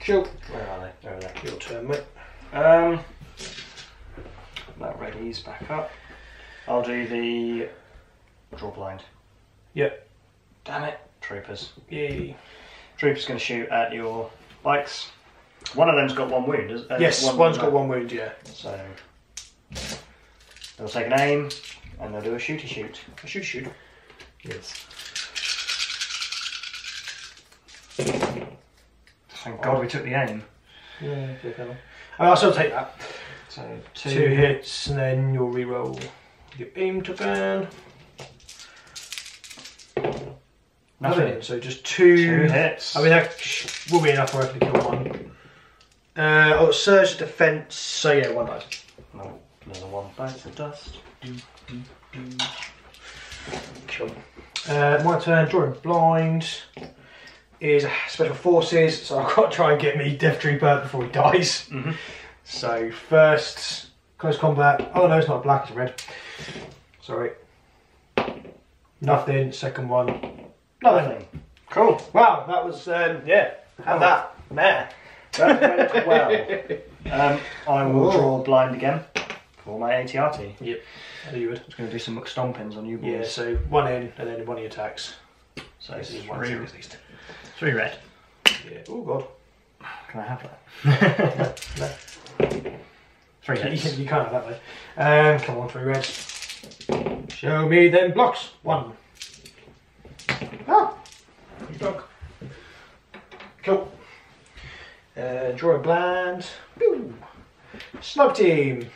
Cool. Where are they? There they Your turn, mate. Um, that ready's back up. I'll do the draw blind. Yep. Damn it, troopers. Yay. Troopers going to shoot at your bikes. One of them's got one wound. is- Uh, yes, one- one's got one wound, yeah. So they'll take an aim and they'll do a shooty shoot. I should shoot. Yes. Thank God we took the aim. Yeah, good. I mean, I'll still take that. So two, Two, hits, and then you'll re-roll your aim to token. Nothing. Nothing. So just two. Two hits. I mean, that will be enough, I reckon, to kill one. Uh, oh, surge defense. So yeah, one dice. no, another one bites the dust. Cool. Uh, my turn. Drawing blind is special forces, so I've got to try and get me Death Trooper before he dies. Mhm. So first close combat. Oh no, it's not black. It's red. Sorry. Nothing. Second one. Nothing. Nothing. Cool. Wow, that was um, yeah. Have that, man. That went well. Um, I will Ooh. draw blind again for my ATRT. Yep. I knew you would. Just going to do some McStompins on you boys. Yeah. So one in, and then one of your attacks. So This it's is one three, thing at least. three red. Yeah. Oh god. Can I have that? No. Three You, hits. can- you can't have that though. Um, come on, three reds. Show me them blocks. One. Ah, you dog. Cool. Uh, draw a bland. Pew. Snug team.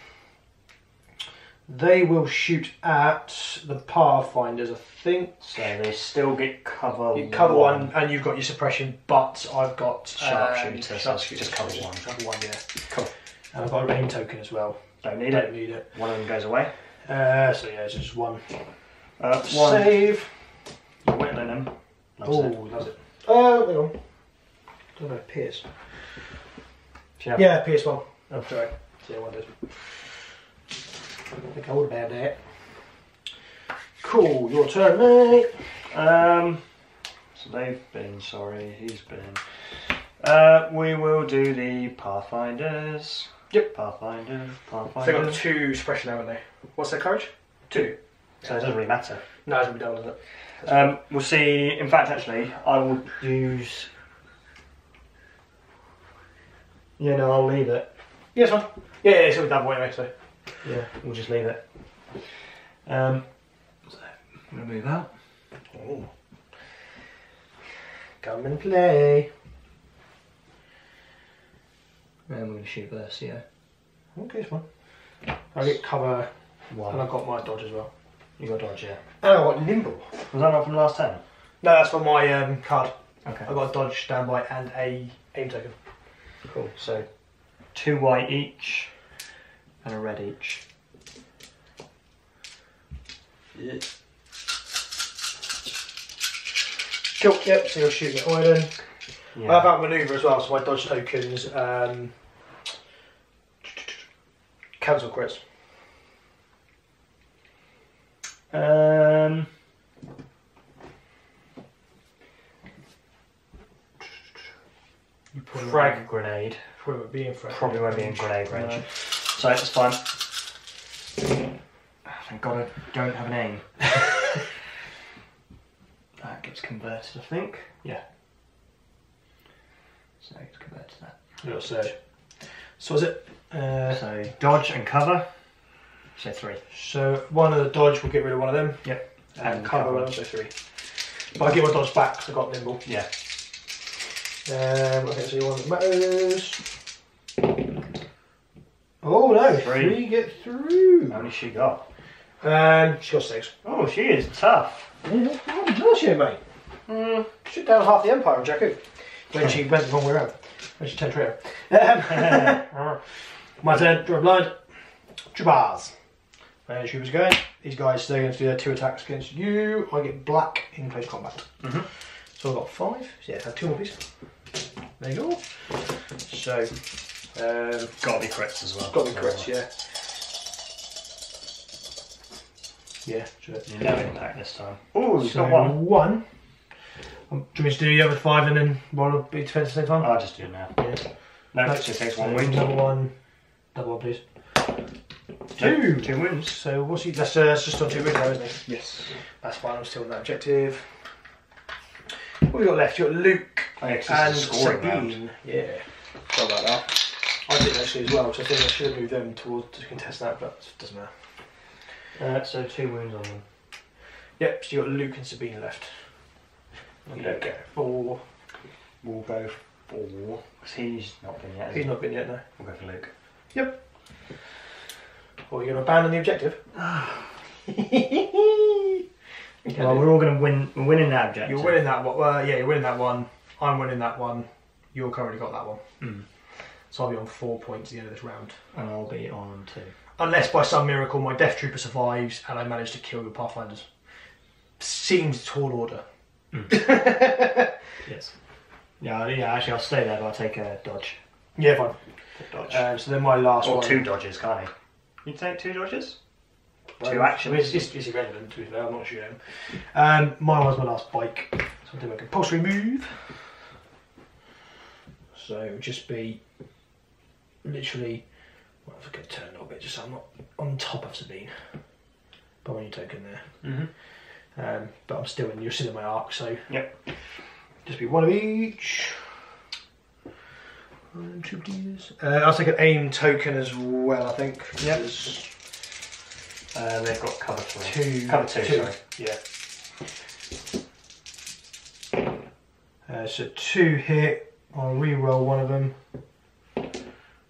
They will shoot at the Pathfinders, I think. So they still get cover. You cover one, and you've got your suppression, but I've got Sharpshooter, um, so just cover one. Cover one, yeah. Cool. And I've got a rain token as well. Don't need Don't it. need it. One of them goes away. Uh, so yeah, it's just one. Uh, one. Save. You're whittling them. Loves Oh, does it? Oh, hang on. Don't know, Pierce. Yeah. Yeah, Pierce one. Oh, sorry. Yeah, one does. I think I would have had that. Cool, your turn, mate. Um, so they've been, sorry, he's been. Uh, we will do the Pathfinders. Yep. Pathfinders, They've got Pathfinders. two suppression now, haven't they? What's their courage? Two. So it doesn't really matter. No, going to be done, doesn't it? Um, we'll see. In fact, actually, I will use. Yeah, no, I'll leave it. Yeah, it's fine. Yeah, yeah, it's going to be done anyway, so. Yeah, we'll just leave it. Um, so I'm gonna move out. Oh. Come and play. And we're gonna shoot this, yeah. Okay, it's fine. I get cover, One. and I've got my dodge as well. You got dodge, yeah. And I've got nimble. Was that not from last turn? No, that's for my um, card. Okay. I've got a dodge, standby, and a aim token. Cool. So two white each and a red each. Yeah. Cool, yep, so you're shooting at Iden. I have out manoeuvre as well, so my dodge tokens um, cancel crits. Um. You probably Frag grenade. Probably won't be in frag. Probably won't be in grenade range. No. So that's fine. Thank God I don't have an aim. that gets converted, I think. Yeah. So it gets converted to that. You got surge. So is it? Uh, So dodge and cover. So three. so one of the dodge will get rid of one of them. Yep. And, And cover cover. one, so three. But I get my dodge back because I got nimble. Yeah. Um, okay, so you want the matters. Oh no, Three. three get through. How many she got? Um, she got six. Oh, she is tough. Yeah, what did last year, mate? Mm, shoot down half the empire on Jakku. When she went the wrong way around. When she turned traitor. Um, my turn, draw a blind. Jabars. Where she was going. These guys stay going to do their two attacks against you. I get black in close combat. Mhm. So I've got five. So yeah, I have two more pieces. There you go. So, um, Gotta be crits as well. got the crits, yeah. Yeah, sure. No impact this time. Oh, you've So got one. one. Um, do you want to do the other five and then one will be defense at the same time? I'll just do it now. yeah. No, it just takes one wound. Double one. Double one, please. Two. Two wounds. So what's he? That's, uh, that's just on two wounds now, isn't it? Yes. That's fine. I'm still on that objective. What have we got left? You got Luke Oh, yeah, 'cause and this is a scoring round. Sabine. Yeah. Sorry about that. I did actually as well, so I think I should have moved them towards to contest that, but it doesn't matter. Uh, so two wounds on them. Yep. So you got Luke and Sabine left. Okay, okay. Four. We'll go for. Because he's not been yet. has He's he? not been yet, no. We'll go for Luke. Yep. Or you're going to abandon the objective? Okay. Well, we're all going to win. We're winning that objective. You're winning that one. Well, yeah, you're winning that one. I'm winning that one. You've currently got that one. Mm. So I'll be on four points at the end of this round. And I'll be on two. Unless by some miracle my Death Trooper survives and I manage to kill your Pathfinders. Seems tall order. Yes. Yeah, yeah. Actually, I'll stay there, but I'll take a dodge. Yeah, fine. Take dodge. Um, so then my last or one. two dodges, can't he? You take two dodges? Well, two I actions. mean, it's, it's, it's irrelevant to be fair. I'm not shooting. Um, mine was my last bike. So I'll do a compulsory move. So it would just be literally. Well, if I could turn a little bit, just so I'm not on top of Sabine. But when you token there. Mm-hmm. Um, but I'm still in. You're still in my arc, so Yep. just be one of each. One, two, these. Uh, I'll take an aim token as well. I think. Yep. There's Uh, they've got cover three. Two. Cover two, sorry. Yeah. Uh, so two hit I'll re-roll one of them.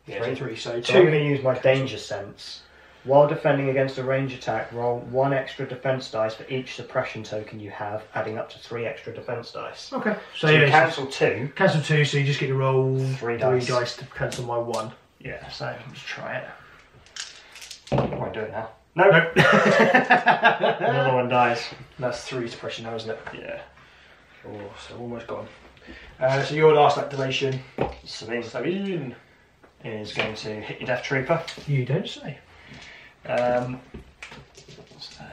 Yeah, Three. three. So So I'm two. going to use my danger sense. While defending against a range attack, roll one extra defense dice for each suppression token you have, adding up to three extra defense dice. Okay. So So, you yeah, cancel two. cancel two. So you just get to roll Three dice. to cancel my one. Yeah, so let's try it. I won't do it now. No, Nope. another one dies. That's three suppression now, isn't it? Yeah. Oh, so almost gone. Uh, so your last activation. Sabine Sabine. is going to hit your Death Trooper. You don't say. Um, so,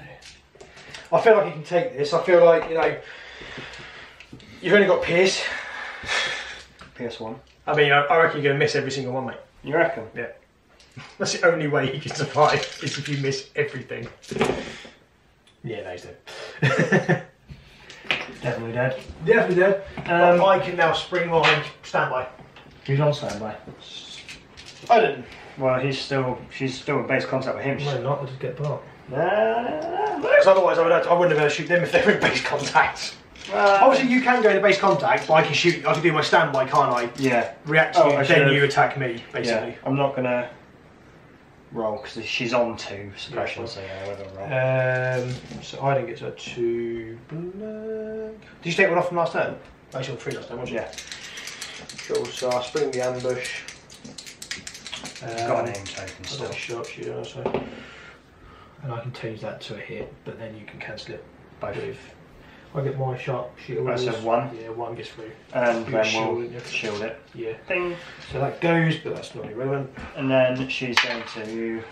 I feel like you can take this. I feel like you know. You've only got Pierce. PS1. I mean, I, I reckon you're going to miss every single one, mate. You reckon? Yeah. That's the only way you can survive is if you miss everything. Yeah, no, he's dead. Definitely dead. Definitely dead. Um, but I can now spring my standby. Who's on standby? I didn't. Well, he's still. She's still in base contact with him. No, not. I'll just get apart. Uh, Because otherwise, I, would have to, I wouldn't have been able to shoot them if they were in base contact. Obviously, you can go into base contact, but I can shoot. I can do my standby, can't I? yeah. React to Oh, you, I then you attack me, basically. Yeah. I'm not gonna roll because she's on two suppression. Yeah. So yeah, we're gonna roll. Um, so I didn't get to two black. Did you take one off from last turn? Actually, on three last time, wasn't you? yeah. Cool. So I'll spring the ambush. You've got Um, a name token I've still. got a sharpshooter, so. And I can change that to a hit, but then you can cancel it Both. with. I get my sharpshooter. Right, so one. Yeah, one gets through. And then shield we'll it, shield it. Yeah. Ding. So that goes, but that's not irrelevant. And then she's going to.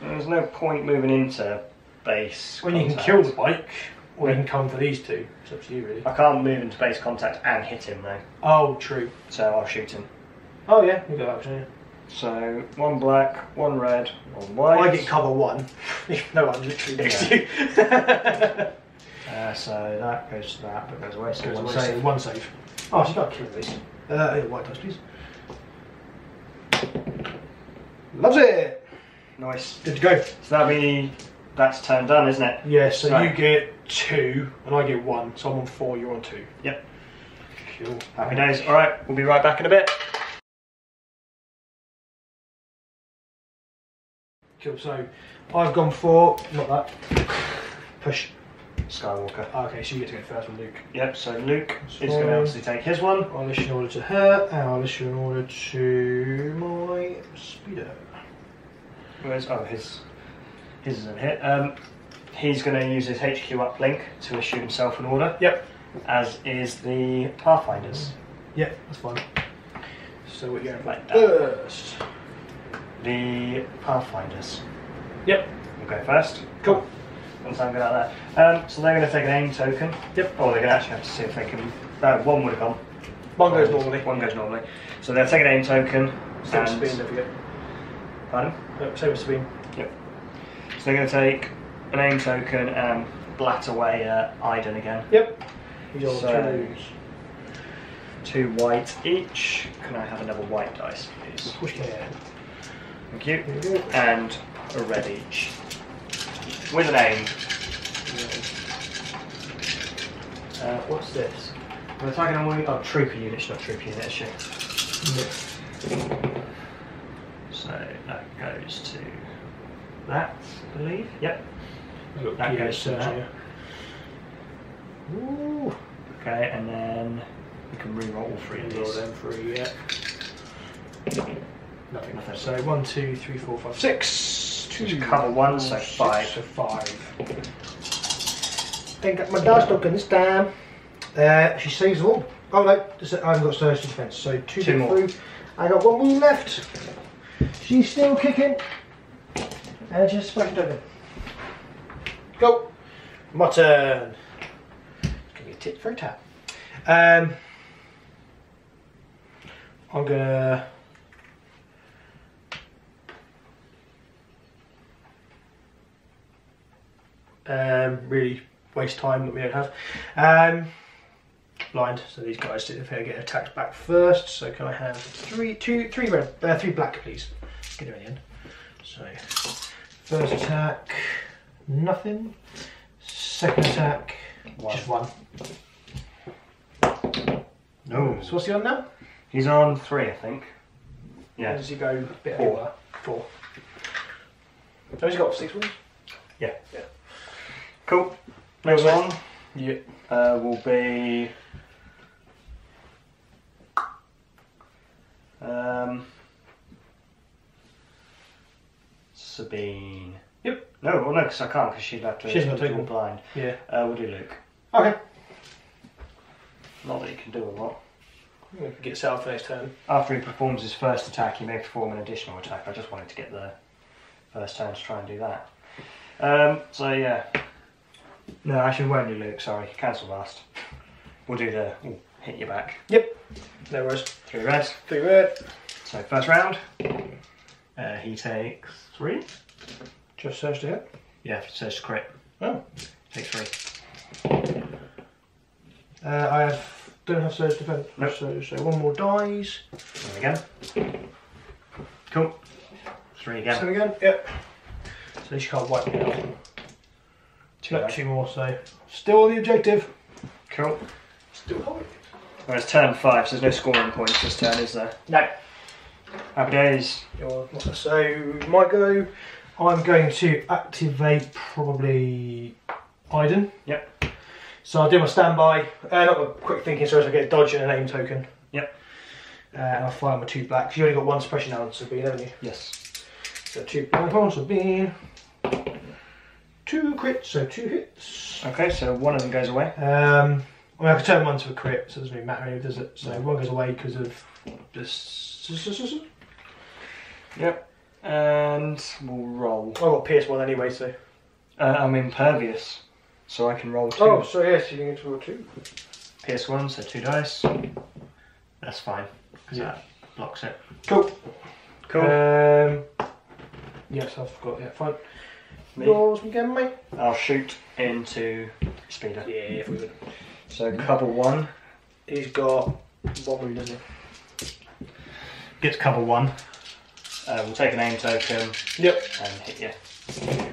There's no point moving into base. When you can kill the bike, or you can come for these two. It's up to you, really. I can't move into base contact and hit him though, Oh, true. so I'll shoot him. Oh yeah, you got that option. Yeah. So one black, one red, one white. I get cover one. no, I'm literally next to you. Uh, so that goes to that, but goes away. So Goes one away, save. one save. Oh, she got killed these. Uh, white dice, please. Loves it. Nice. Good to go. So that'll be that's turn done, isn't it? Yeah, so Right. you get two, and I get one. So I'm on four, you're on two. Yep. Cool. Happy days. All right, we'll be right back in a bit. Cool. So I've gone for not that. Push. Skywalker. Ah, Okay, so you get to go first with Luke. Yep. So Luke is going to obviously take his one. I'll issue an order to her, and I'll issue an order to my speeder. Where's oh his his isn't here. Um, he's going to use his HQ uplink to issue himself an order, Yep. as is the Pathfinders. Yep, that's fine. So what you're going Like that. first? The Pathfinders. Yep. will go first. Cool. Doesn't sound good like that. Um, so they're going to take an aim token. Yep. Or they're going to actually have to see if they can. No, one would have gone. One goes normally. One goes normally. So they'll take an aim token. Same and- Sabine, don't forget. Pardon? Uh, Same as Sabine. So they're going to take an aim token and blat away at Iden again. Yep. On So-. Two white each. Can I have another white dice, please? Of course you can. Thank you. There you go. And a red each. With an aim. Uh, what's this? We're attacking on one. Oh, trooper unit, it's not trooper unit, is she? So that goes to that, I believe. Yep. That goes to that. here. Ooh. Okay, and then we can reroll all three of Roll these. them three, yeah. Nothing. Nothing. So one, two, three, four, five, six. Two. Just cover one, so six, five. So five. Ain't got my dice token this time. Uh, she saves them all. Oh no, I haven't got surge to defense. So two, Two more. through. I got one wound left. She's still kicking. And just splash token. Go. My turn. Give me a tit for a tap. Um, I'm gonna. Um, really waste time that we don't have. Um, blind, so these guys if they get attacked back first. So can I have three, two, three red, uh, three black, please? Get it in the end. So first attack, nothing. Second attack, One. just one. No. So what's he on now? He's on three, I think. Where Yeah. does he go? A bit Four. over. Four. Oh, he's got six ones. Cool. Next one Yeah. uh, will be. Um, Sabine. Yep. No, well, no, because I can't, because she'd have to. She hasn't got draw blind. Yeah. Uh, we'll do Luke. Okay. Not that he can do a lot. Get for next turn. After he performs his first attack, he may perform an additional attack. I just wanted to get the first turn to try and do that. Um, so yeah. No, actually, we won't do Luke. Sorry, cancel last. We'll do the ooh, hit you back. Yep. No worries. Three reds. Three red. So first round, uh, he takes three. Just search to hit. Yeah, it's crit. Oh. Take three. Uh, I have don't have surge defense. Nope. So so one more dies. There we go. Cool. Three again. Seven again. Yep. So at least you can't wipe me out. Two Nope, two more. So still on the objective. Cool. Still holding. Well, it's turn five, so there's no scoring points this turn, is there? No. Happy days. So my go. I'm going to activate probably Iden. Yep. So I'll do my standby. Uh, not a quick thinking, so as I get a dodge and an aim token. Yep. Uh, and I'll fire my two blacks. You only got one suppression now, so being, haven't you? Yes. So two black ones have been two crits, so two hits. Okay, so one of them goes away. Um, I mean, I could turn one to a crit, so it doesn't really matter, does it? So one goes away because of this. Yep. And we'll roll. I got pierce one anyway, so. Uh, I'm impervious, so I can roll two. Oh, so yes, you can get to roll two. Pierce one, so two dice. That's fine, because Yeah. that blocks it. Cool. Cool. Um, yes, I've got Yeah, fine. Me. Yours again, mate. I'll shoot into Speeder. Yeah, if we would. So cover one. He's got one wound, doesn't Gets cover one. Uh, we'll take an aim token? Yep. and hit you.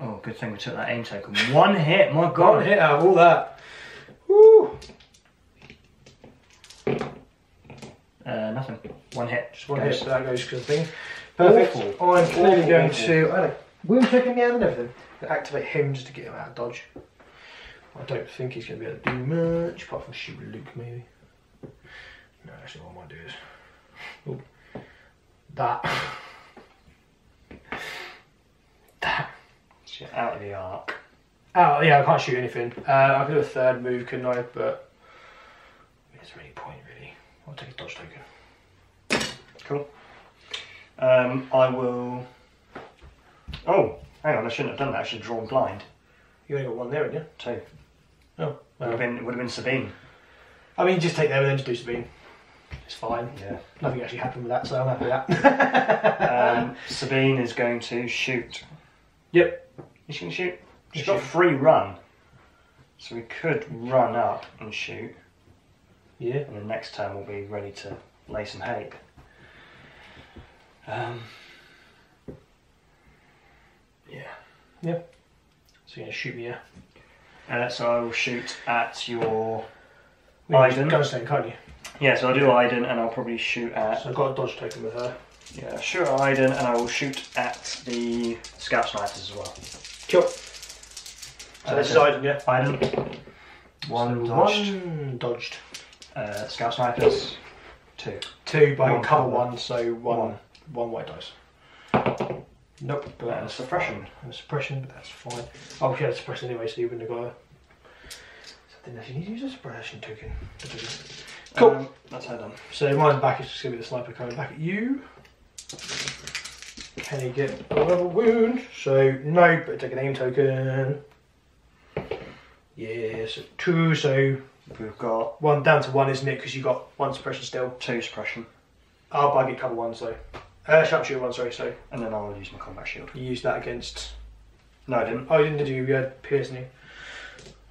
Oh, good thing we took that aim token. One hit, my god. a hit out of all that. Woo! Uh, nothing. One hit. Just one Goes. hit, so that goes because thing. Perfect. Awful. I'm clearly Awful, going awful. to. I don't Wound taking the hand and everything. Activate him just to get him out of dodge. I don't think he's going to be able to do much apart from shoot Luke, maybe. No, actually, what I might do is. Oh, that. that. You're out of the arc. Oh, yeah, I can't shoot anything. Uh, I could do a third move, couldn't I? But. Is there any point, really? I'll take a dodge token. Cool. Um, I will. Oh, hang on! I shouldn't have done that. I should have drawn blind. You only got one there, haven't you? Two. Oh. Would have been would have been Sabine. I mean, just take them and then just do Sabine. It's fine. Yeah. Nothing actually happened with that, so I'm happy with that. Um, Sabine is going to shoot. Yep. Is she going to shoot? She's got she? free run, so we could run up and shoot, yeah. and then next turn we'll be ready to lay some hay. Um, yeah. So you're gonna shoot me, yeah? Uh, so I will shoot at your. You can just Iden. Go stone, can't you? Yeah, so I'll do Iden, and I'll probably shoot at So I've got a dodge token with her. Yeah, shoot at Iden, and I will shoot at the scout snipers as well. Cool. So Uh, this is so- Iden, yeah? Iden, one So dodged. One dodged. Uh, scout snipers, two. Two, but I One can cover cover. one, so one, One. one white dice. Nope, but And that's suppression. And a suppression, but that's fine. Oh, she had a suppression anyway, so you wouldn't have got her. So I didn't need to use a suppression token. Cool. Um, that's her done. So mine's back is just going to be the sniper coming back at you. Can he get another wound? So no, but take an aim token. Yes, two. So We've got one down to one, isn't it? Because you got one suppression still. two suppression, Oh, but I get cover one, so uh, sharpshooter one. Sorry, so and then I'll use my combat shield. you used that against. No, I didn't. Oh, you didn't do. You had piercing.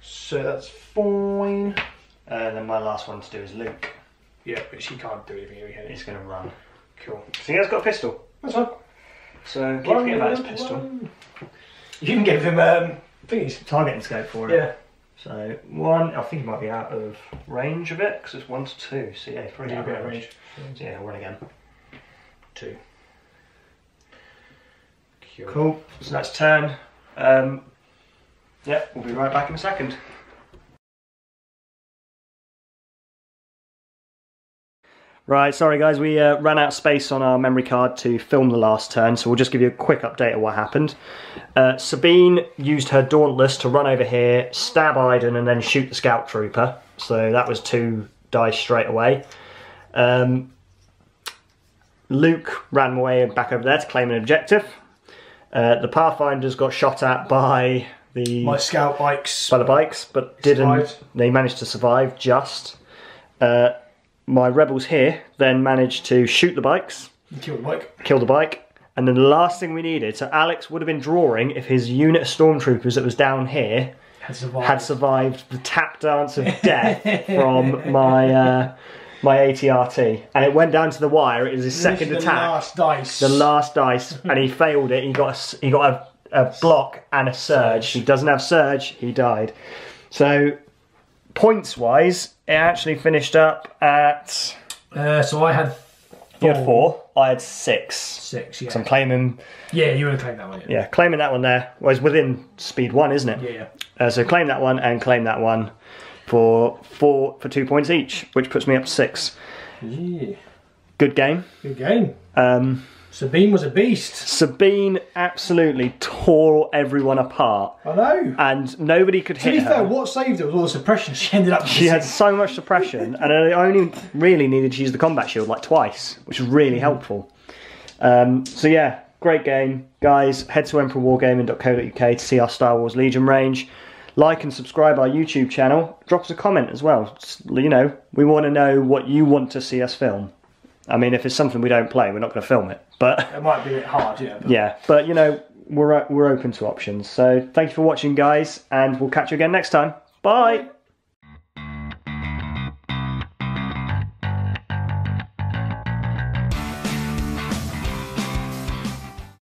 So that's fine. Uh, and then my last one to do is Luke. Yeah, but she can't do anything. He's going to run. Cool. So he has got a pistol. That's fine. So keep forgetting about his pistol. You can give him um, thingies. Targeting scope for it. Yeah. So one, I think he might be out of range of it because it's one to two. So yeah, Yeah, out of range. range. So yeah, one again. Two. Cool. So that's turn. Um, yeah, we'll be right back in a second. Right, sorry guys, we uh, ran out of space on our memory card to film the last turn, so we'll just give you a quick update of what happened. Uh, Sabine used her Dauntless to run over here, stab Iden, and then shoot the Scout Trooper. So that was two dice straight away. Um, Luke ran away back over there to claim an objective. Uh, the Pathfinders got shot at by the My scout bikes. by the bikes, but didn't. Survived. They managed to survive just. Uh, my rebels here then managed to shoot the bikes, Kill the bike. kill the bike, and then the last thing we needed. So Alex would have been drawing if his unit of stormtroopers that was down here Had survived. had survived the tap dance of death from my uh, my ATRT, and it went down to the wire. It was his second the attack last dice. the last dice, and he failed it. He got a, he got a, a block and a surge. He doesn't have surge. He died. So points wise, it actually finished up at Uh, so I had you had four. I had six. six. Yeah. So I'm claiming, Yeah, you would have claimed that one. Yeah. yeah, claiming that one there. Well, within speed one, isn't it? Yeah. Uh, so claim that one and claim that one for four for two points each, which puts me up to six. Yeah. Good game. Good game. Um, Sabine was a beast. Sabine absolutely tore everyone apart, I know. and nobody could To hit be fair, what saved her was all the suppression she ended up. She had so much suppression, and I only really needed to use the combat shield like twice, which was really helpful. Um, so yeah, great game, guys. Head to emperorwargaming.co.uk to see our Star Wars Legion range. Like and subscribe our YouTube channel. Drop us a comment as well. You know, we want to know what you want to see us film. I mean, if it's something we don't play, we're not going to film it. But It might be a bit hard, yeah. But yeah, but you know, we're we're open to options. So thank you for watching, guys, and we'll catch you again next time. Bye.